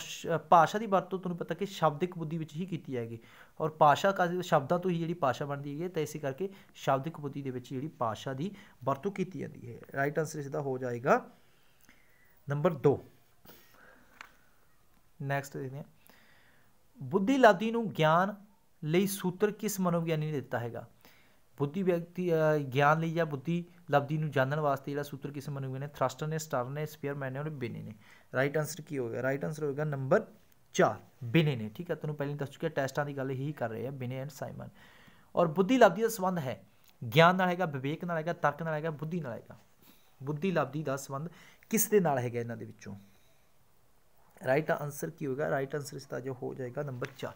A: ਭਾਸ਼ਾ ਦੀ ਵਰਤੋਂ ਤੁਹਾਨੂੰ ਪਤਾ ਕਿ ਸ਼ਾਬਦਿਕ ਬੁੱਧੀ ਵਿੱਚ ਹੀ ਕੀਤੀ ਜਾਏਗੀ। ਔਰ ਭਾਸ਼ਾ ਕਾ, ਸ਼ਬਦਾਂ ਤੋਂ ਹੀ ਜਿਹੜੀ ਭਾਸ਼ਾ ਬਣਦੀ ਹੈ, ਤਾਂ ਇਸੇ ਕਰਕੇ ਸ਼ਾਬਦਿਕ ਬੁੱਧੀ ਦੇ ਵਿੱਚ ਜਿਹੜੀ ਭਾਸ਼ਾ ਦੀ ਵਰਤੋਂ ਕੀਤੀ ਜਾਂਦੀ ਹੈ। ਰਾਈਟ ਆਨਸਰ ਇਸ ਦਾ ਹੋ ਜਾਏਗਾ। ਨੰਬਰ 2 ਨੈਕਸਟ ਦੇਖਦੇ ਹਾਂ। ਬੁੱਧੀ ਲਬਧੀ ਨੂੰ ਗਿਆਨ ਲਈ ਸੂਤਰ ਕਿਸ ਮਨੋਵਿਗਿਆਨੀ ਨੇ ਦਿੱਤਾ ਹੈਗਾ? ਬੁੱਧੀ ਵਿਅਕਤੀ ਗਿਆਨ ਲਈ ਜਾਂ ਬੁੱਧੀ ਲਬਧੀ ਨੂੰ ਜਾਣਨ ਵਾਸਤੇ ਜਿਹੜਾ ਸੂਤਰ ਕਿਸ ਮਨੋਵਿਗਿਆਨੀ ਨੇ, ਥਰਸਟਰ ਨੇ, ਸਟਾਰ ਨੇ ਸਪੀਅਰਮੈਨ ਨੇ ਔਰ ਬਿਨੇ ਨੇ। ਰਾਈਟ ਆਨਸਰ ਕੀ ਹੋਏਗਾ ਰਾਈਟ ਆਨਸਰ ਹੋਏਗਾ ਨੰਬਰ 4 ਬਿਨੇ ਨੇ। ਠੀਕ ਹੈ, ਤੁਹਾਨੂੰ ਪਹਿਲਾਂ ਦੱਸ ਚੁੱਕਿਆ, ਟੈਸਟਾਂ ਦੀ ਗੱਲ ਹੀ ਕਰ ਰਹੇ ਆ, ਬਿਨੇ ਐਂਡ ਸਾਈਮਨ। ਔਰ ਬੁੱਧੀ ਲਬਧੀ ਦਾ ਸੰਬੰਧ ਹੈ। ਗਿਆਨ ਨਾਲ ਹੈਗਾ, ਵਿਵੇਕ ਨਾਲ ਹੈਗਾ, ਤਰਕ ਨਾਲ ਹੈਗਾ, ਬੁੱਧੀ ਨਾਲ ਹੈਗਾ। ਬੁੱਧੀ ਲਬਧੀ ਦਾ ਸੰਬੰਧ ਕਿਸ ਦੇ ਨਾਲ ਹੈਗਾ ਇਹਨਾਂ ਦੇ ਵਿੱਚੋਂ? ਰਾਈਟ ਆਨਸਰ ਕੀ ਹੋਏਗਾ? ਰਾਈਟ ਆਨਸਰ ਇਸ ਦਾ ਜੋ ਹੋ ਜਾਏਗਾ ਨੰਬਰ 4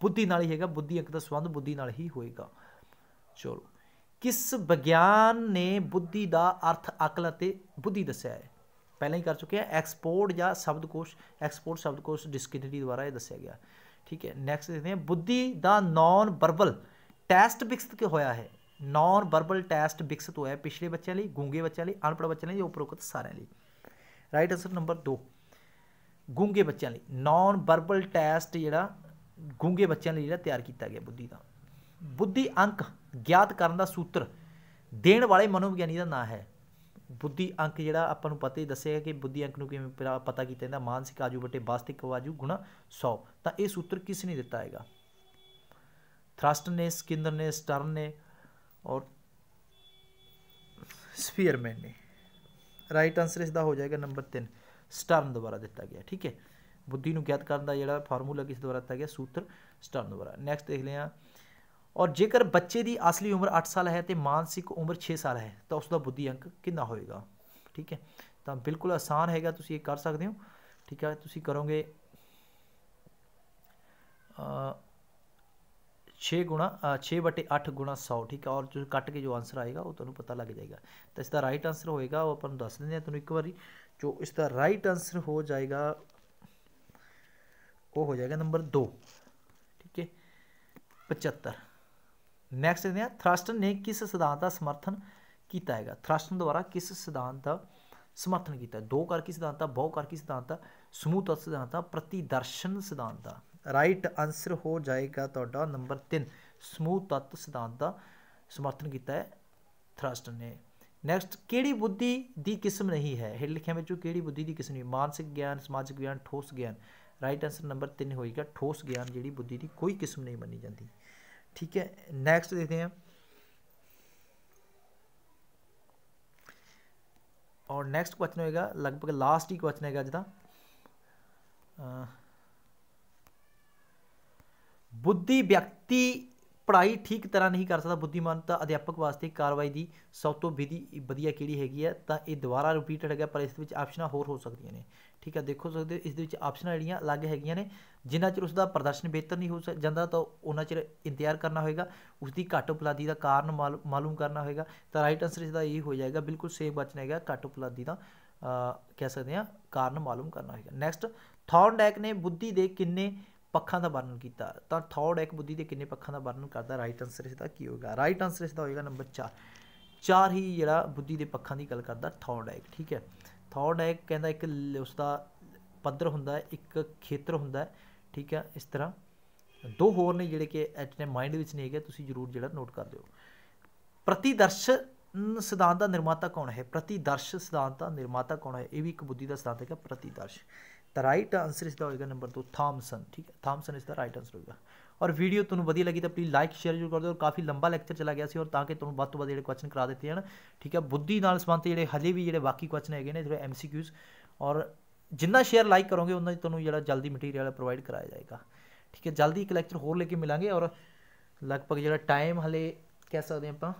A: ਬੁੱਧੀ ਨਾਲ ਹੀ ਹੈਗਾ, ਬੁੱਧੀ ਅੰਕ ਦਾ ਸੰਬੰਧ ਬੁੱਧੀ ਨਾਲ ਹੀ ਹੋਏਗਾ। ਚਲੋ। ਕਿਸ ਵਿਗਿਆਨ ਨੇ ਬੁੱਧੀ ਦਾ ਅਰਥ, ਅਕਲ ਅਤੇ ਬੁੱਧੀ ਦੱਸਿਆ ਹੈ? ਪਹਿਲਾਂ ਹੀ ਕਰ ਚੁੱਕੇ ਆ। ਐਕਸਪੋਰਟ ਜਾਂ ਸ਼ਬਦਕੋਸ਼, ਐਕਸਪੋਰਟ ਸ਼ਬਦਕੋਸ਼ ਡਿਸਕ੍ਰਿਪਟਿਵ ਦੁਆਰਾ ਇਹ ਦੱਸਿਆ ਗਿਆ। ਠੀਕ ਹੈ ਨੈਕਸਟ ਦੇਖਦੇ ਹਾਂ। ਬੁੱਧੀ ਦਾ ਨਾਨ ਵਰਬਲ ਟੈਸਟ ਵਿਕਸਿਤ ਹੋਇਆ ਹੈ? ਨਾਨ ਵਰਬਲ ਟੈਸਟ ਵਿਕਸਿਤ ਹੋਇਆ ਪਿਛਲੇ ਬੱਚਿਆਂ ਲਈ, ਗੂੰਗੇ ਬੱਚਿਆਂ ਲਈ, ਅਨਪੜ੍ਹ ਬੱਚਿਆਂ ਲਈ ਉਪਰੋਕਤ ਸਾਰਿਆਂ ਲਈ? ਰਾਈਟ ਆਨਸਰ ਨੰਬਰ 2 ਗੂੰਗੇ ਬੱਚਿਆਂ ਲਈ। ਨਾਨ ਵਰਬਲ ਟੈਸਟ ਜਿਹੜਾ ਗੂੰਗੇ ਬੱਚਿਆਂ ਲਈ ਜਿਹੜਾ ਤਿਆਰ ਕੀਤਾ ਗਿਆ ਬੁੱਧੀ ਦਾ। ਬੁੱਧੀ ਅੰਕ ਗਿਆਤ ਕਰਨ ਦਾ ਸੂਤਰ ਦੇਣ ਵਾਲੇ ਮਨੋਵਿਗਿਆਨੀ ਦਾ ਨਾਂ ਹੈ। ਬੁੱਧੀ ਅੰਕ ਜਿਹੜਾ ਆਪਾਂ ਨੂੰ ਪਤਾ ਹੀ ਦੱਸਿਆ ਕਿ ਬੁੱਧੀ ਅੰਕ ਨੂੰ ਕਿਵੇਂ ਪਤਾ ਕੀਤਾ ਜਾਂਦਾ। ਮਾਨਸਿਕ ਆਜੂ ਬਟੇ ਵਾਸਤਿਕ ਆਜੂ ਗੁਣਾ 100 ਤਾਂ ਇਹ ਸੂਤਰ ਕਿਸ ਨੇ ਦਿੱਤਾ ਹੈਗਾ? ਥਰਸਟ ਨੇ, ਸਕਿੰਦਰ ਨੇ, ਸਟਰਨ ਨੇ ਔਰ ਸਫੀਅਰਮੈਨ ਨੇ। ਰਾਈਟ ਆਨਸਰ ਇਸ ਦਾ ਹੋ ਜਾਏਗਾ ਨੰਬਰ 3 ਸਟਰਨ ਦੁਆਰਾ ਦਿੱਤਾ ਗਿਆ, ਠੀਕ ਹੈ? ਬੁੱਧੀ ਨੂੰ ਗਿਆਤ ਕਰਨ ਦਾ ਜਿਹੜਾ ਫਾਰਮੂਲਾ ਕਿਸ ਦੁਆਰਾ ਦਿੱਤਾ ਗਿਆ? ਸੂਤਰ ਸਟਰਨ ਦੁਆਰਾ। ਨੈਕਸਟ ਦੇਖ ਲਿਆ। ਔਰ ਜੇਕਰ ਬੱਚੇ ਦੀ ਅਸਲੀ ਉਮਰ 8 ਸਾਲ ਹੈ ਤੇ ਮਾਨਸਿਕ ਉਮਰ 6 ਸਾਲ ਹੈ, ਤਾਂ ਉਸ ਦਾ ਬੁੱਧੀ ਅੰਕ ਕਿੰਨਾ ਹੋਏਗਾ? ਠੀਕ ਹੈ? ਤਾਂ ਬਿਲਕੁਲ ਆਸਾਨ ਹੈਗਾ, ਤੁਸੀਂ ਇਹ ਕਰ ਸਕਦੇ ਹੋ। ਠੀਕ ਹੈ, ਤੁਸੀਂ ਕਰੋਗੇ 6 ਗੁਣਾ 6 ਬਟੇ 8 ਗੁਣਾ 100 ਠੀਕ ਹੈ? ਔਰ ਜੋ ਕੱਟ ਕੇ ਜੋ ਆਨਸਰ ਆਏਗਾ, ਉਹ ਤੁਹਾਨੂੰ ਪਤਾ ਲੱਗ ਜਾਏਗਾ। ਤਾਂ ਇਸ ਦਾ ਰਾਈਟ ਆਨਸਰ ਹੋਏਗਾ, ਉਹ ਆਪਾਂ ਨੂੰ ਦੱਸ ਦਿੰਦੇ ਆ ਤੁਹਾਨੂੰ ਇੱਕ ਵਾਰੀ। ਜੋ ਇਸ ਦਾ ਰਾਈਟ ਆਨਸਰ ਹੋ ਜਾਏਗਾ, ਉਹ ਹੋ ਜਾਏਗਾ ਨੰਬਰ 2 ਠੀਕ ਹੈ? 75 ਨੈਕਸਟ ਦੇਖਦੇ ਹਾਂ ਥਰਸਟਨ ਨੇ ਕਿਸ ਸਿਧਾਂਤ ਦਾ ਸਮਰਥਨ ਕੀਤਾ ਹੈਗਾ? ਥਰਸਟਨ ਦੁਆਰਾ ਕਿਸ ਸਿਧਾਂਤ ਦਾ ਸਮਰਥਨ ਕੀਤਾ? ਦੋ ਕਰਕੇ ਸਿਧਾਂਤ ਦਾ, ਬਹੁ ਕੀ ਸਿਧਾਂਤ ਦਾ, ਸਮੂਹ ਤੱਤ ਸਿਧਾਂਤ ਦਾ, ਪ੍ਰਤੀਦਰਸ਼ਨ ਸਿਧਾਂਤ ਦਾ। ਰਾਈਟ ਆਨਸਰ ਹੋ ਜਾਏਗਾ ਤੁਹਾਡਾ ਨੰਬਰ 3 ਸਮੂਹ ਤੱਤ ਸਿਧਾਂਤ ਦਾ ਸਮਰਥਨ ਕੀਤਾ ਹੈ ਥਰਸਟਨ ਨੇ। ਨੈਕਸਟ ਕਿਹੜੀ ਬੁੱਧੀ ਦੀ ਕਿਸਮ ਨਹੀਂ ਹੈ? ਹੇਠ ਲਿਖਿਆ ਵਿੱਚੋਂ ਕਿਹੜੀ ਬੁੱਧੀ ਦੀ ਕਿਸਮ ਨਹੀਂ? ਮਾਨਸਿਕ ਗਿਆਨ, ਸਮਾਜਿਕ ਗਿਆਨ, ਠੋਸ ਗਿਆਨ। ਰਾਈਟ ਆਨਸਰ ਨੰਬਰ 3 ਹੋਏਗਾ, ਠੋਸ ਗਿਆਨ ਜਿਹੜੀ ਬੁੱਧੀ ਦੀ ਕੋਈ ਕਿਸਮ ਨਹੀਂ ਮੰਨੀ ਜਾਂਦੀ। ਠੀਕ ਹੈ ਨੈਕਸਟ ਦੇਖਦੇ ਹਾਂ ਔਰ ਨੈਕਸਟ ਕੁਐਸਚਨ ਹੋਏਗਾ ਲਗਭਗ ਲਾਸਟ ਹੀ ਕੁਐਸਚਨ ਹੈਗਾ ਅੱਜ ਦਾ ਬੁੱਧੀ ਵਿਅਕਤੀ ਪੜ੍ਹਾਈ ਠੀਕ ਤਰ੍ਹਾਂ ਨਹੀਂ ਕਰ ਸਕਦਾ ਬੁੱਧੀਮਾਨਤਾ ਅਧਿਆਪਕ ਵਾਸਤੇ ਕਾਰਵਾਈ ਦੀ ਸਭ ਤੋਂ ਵਿਧੀ, ਵਧੀਆ ਕਿਹੜੀ ਹੈਗੀ ਹੈ, ਤਾਂ ਇਹ ਦੁਬਾਰਾ ਰਿਪੀਟਡ ਹੈਗਾ, ਪਰ ਇਸ ਵਿੱਚ ਆਪਸ਼ਨਾਂ ਹੋਰ ਹੋ ਸਕਦੀਆਂ ਨੇ। ਠੀਕ ਹੈ, ਦੇਖੋ ਸਕਦੇ ਹੋ, ਇਸ ਦੇ ਵਿੱਚ ਆਪਸ਼ਨਾਂ ਜਿਹੜੀਆਂ ਅਲੱਗ ਹੈਗੀਆਂ ਨੇ, ਜਿੰਨਾ ਚਿਰ ਉਸ ਦਾ ਪ੍ਰਦਰਸ਼ਨ ਬਿਹਤਰ ਨਹੀਂ ਹੋ ਜਾਂਦਾ ਤਾਂ ਉਹਨਾਂ ਚਿਰ ਇੰਤਜ਼ਾਰ ਕਰਨਾ ਹੋਏਗਾ ਉਸ ਦੀ ਘੱਟ ਉਪਲਬਧੀ ਦਾ ਕਾਰਨ ਮਾਲੂਮ ਕਰਨਾ ਹੋਏਗਾ, ਤਾਂ ਰਾਈਟ ਆਨਸਰ ਇਸ ਦਾ ਇਹ ਹੋ ਜਾਏਗਾ, ਬਿਲਕੁਲ ਸੇਮ ਬਚਨ ਹੈਗਾ, ਘੱਟ ਉਪਲਬਧੀ ਦਾ ਕਹਿ ਸਕਦੇ ਹਾਂ, ਕਾਰਨ ਮਾਲੂਮ ਕਰਨਾ ਹੋਏਗਾ। ਨੈਕਸਟ ਥੌਰਨਡੈਕ ਨੇ ਬੁੱਧੀ ਦੇ ਕਿੰਨੇ ਪੱਖਾਂ ਦਾ ਵਰਣਨ ਕੀਤਾ। ਤਾਂ ਥੌਰਨਡੈਕ ਬੁੱਧੀ ਦੇ ਕਿੰਨੇ ਪੱਖਾਂ ਦਾ ਵਰਣਨ ਕਰਦਾ ਰਾਈਟ ਆਨਸਰ ਇਸ ਦਾ ਕੀ ਹੋਏਗਾ? ਰਾਈਟ ਆਨਸਰ ਇਸ ਦਾ ਹੋਏਗਾ ਨੰਬਰ 4 ਚਾਰ ਹੀ ਜਿਹੜਾ ਬੁੱਧੀ ਦੇ ਪੱਖਾਂ ਦੀ ਗੱਲ ਕਰਦਾ ਥੌਰਨਡੈਕ ਠੀਕ ਹੈ? ਥੌਰਨਡੈਕ ਕਹਿੰਦਾ ਇੱਕ ਉਸ ਦਾ ਪੱਧਰ ਹੁੰਦਾ, ਇੱਕ ਖੇਤਰ ਹੁੰਦਾ, ਠੀਕ ਹੈ? ਇਸ ਤਰ੍ਹਾਂ। ਦੋ ਹੋਰ ਨੇ ਜਿਹੜੇ ਕਿ ਐਟ ਮਾਈਂਡ ਵਿੱਚ ਨਹੀਂ ਹੈਗੇ, ਤੁਸੀਂ ਜਰੂਰ ਜਿਹੜਾ ਨੋਟ ਕਰ ਦਿਓ। ਪ੍ਰਤੀਦਰਸ਼ ਸਿਧਾਂਤ ਦਾ ਨਿਰਮਾਤਾ ਕੌਣ ਹੈ? ਪ੍ਰਤੀਦਰਸ਼ ਸਿਧਾਂਤ ਦਾ ਨਿਰਮਾਤਾ ਕੌਣ ਹੈ? ਇਹ ਵੀ ਇੱਕ ਬੁੱਧੀ ਦਾ ਸਿਧਾਂਤ ਹੈਗਾ, ਪ੍ਰਤੀਦਰਸ਼। ਤਾਂ ਰਾਈਟ ਆਨਸਰ ਇਸ ਦਾ ਹੋਏਗਾ ਨੰਬਰ 2 ਥਾਮਸਨ ਠੀਕ ਹੈ? ਥਾਮਸਨ ਇਸ ਦਾ ਰਾਈਟ ਆਨਸਰ ਹੋਏਗਾ। ਔਰ ਵੀਡੀਓ ਤੁਹਾਨੂੰ ਵਧੀਆ ਲੱਗੀ ਤਾਂ ਪਲੀਜ਼ ਲਾਈਕ ਸ਼ੇਅਰ ਜਰੂਰ ਕਰ ਦਿਓ। ਔਰ ਕਾਫੀ ਲੰਬਾ ਲੈਕਚਰ ਚਲਾ ਗਿਆ ਸੀ ਔਰ ਤਾਂ ਕਿ ਤੁਹਾਨੂੰ ਵੱਧ ਤੋਂ ਵੱਧ ਜਿਹੜੇ ਕੁਐਸਚਨ ਕਰਾ ਦਿੱਤੇ ਜਾਣ, ਠੀਕ ਹੈ? ਬੁੱਧੀ ਨਾਲ ਸੰਬੰਧਿਤ ਜਿਹੜੇ ਹਜੇ ਵੀ ਜਿਹੜੇ ਬਾਕੀ ਕੁਐਸਚਨ ਹੈਗੇ ਨੇ, ਜਿਹੜੇ ਐਮਸੀਕਿਊਜ਼ ਔਰ ਜਿੰਨਾ ਸ਼ੇਅਰ ਲਾਈਕ ਕਰੋਗੇ ਉਹਨਾਂ ਹੀ ਤੁਹਾਨੂੰ ਜਿਹੜਾ ਜਲਦੀ ਮਟੀਰੀਅਲ ਪ੍ਰੋਵਾਈਡ ਕਰਾਇਆ ਜਾਏਗਾ। ਠੀਕ ਹੈ? ਜਲਦੀ ਇੱਕ ਲੈਕਚਰ ਹੋਰ ਲੈ ਕੇ ਮਿਲਾਂਗੇ ਔਰ ਲਗਭਗ ਜਿਹੜਾ ਟਾਈਮ ਹਲੇ ਕਹਿ ਸਕਦੇ ਆਪਾਂ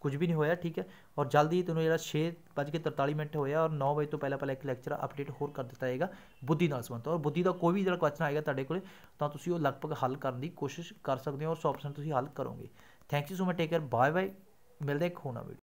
A: ਕੁਝ ਵੀ ਨਹੀਂ ਹੋਇਆ, ਠੀਕ ਹੈ? ਔਰ ਜਲਦੀ ਤੁਹਾਨੂੰ ਜਿਹੜਾ 6:43 ਮਿੰਟ ਹੋਇਆ ਔਰ 9 ਵਜੇ ਤੋਂ ਪਹਿਲਾਂ ਪਹਿਲਾਂ ਇੱਕ ਲੈਕਚਰ ਅਪਡੇਟ ਹੋਰ ਕਰ ਦਿੱਤਾ ਜਾਏਗਾ ਬੁੱਧੀ ਨਾਲ ਸੰਬੰਧਿਤ ਔਰ ਬੁੱਧੀ ਦਾ ਕੋਈ ਵੀ ਜਿਹੜਾ ਕੁਐਸਚਨ ਆਏਗਾ ਤੁਹਾਡੇ ਕੋਲੇ, ਤਾਂ ਤੁਸੀਂ ਉਹ ਲਗਭਗ ਹੱਲ ਕਰਨ ਦੀ ਕੋਸ਼ਿਸ਼ ਕਰ ਸਕਦੇ ਹੋ ਔਰ 100% ਤੁਸੀਂ ਹੱਲ ਕਰੋਗੇ। Thank you so much take care bye bye ਮਿਲਦੇ ਇੱਕ ਹੋਣਾ ਵੀਡੀਓ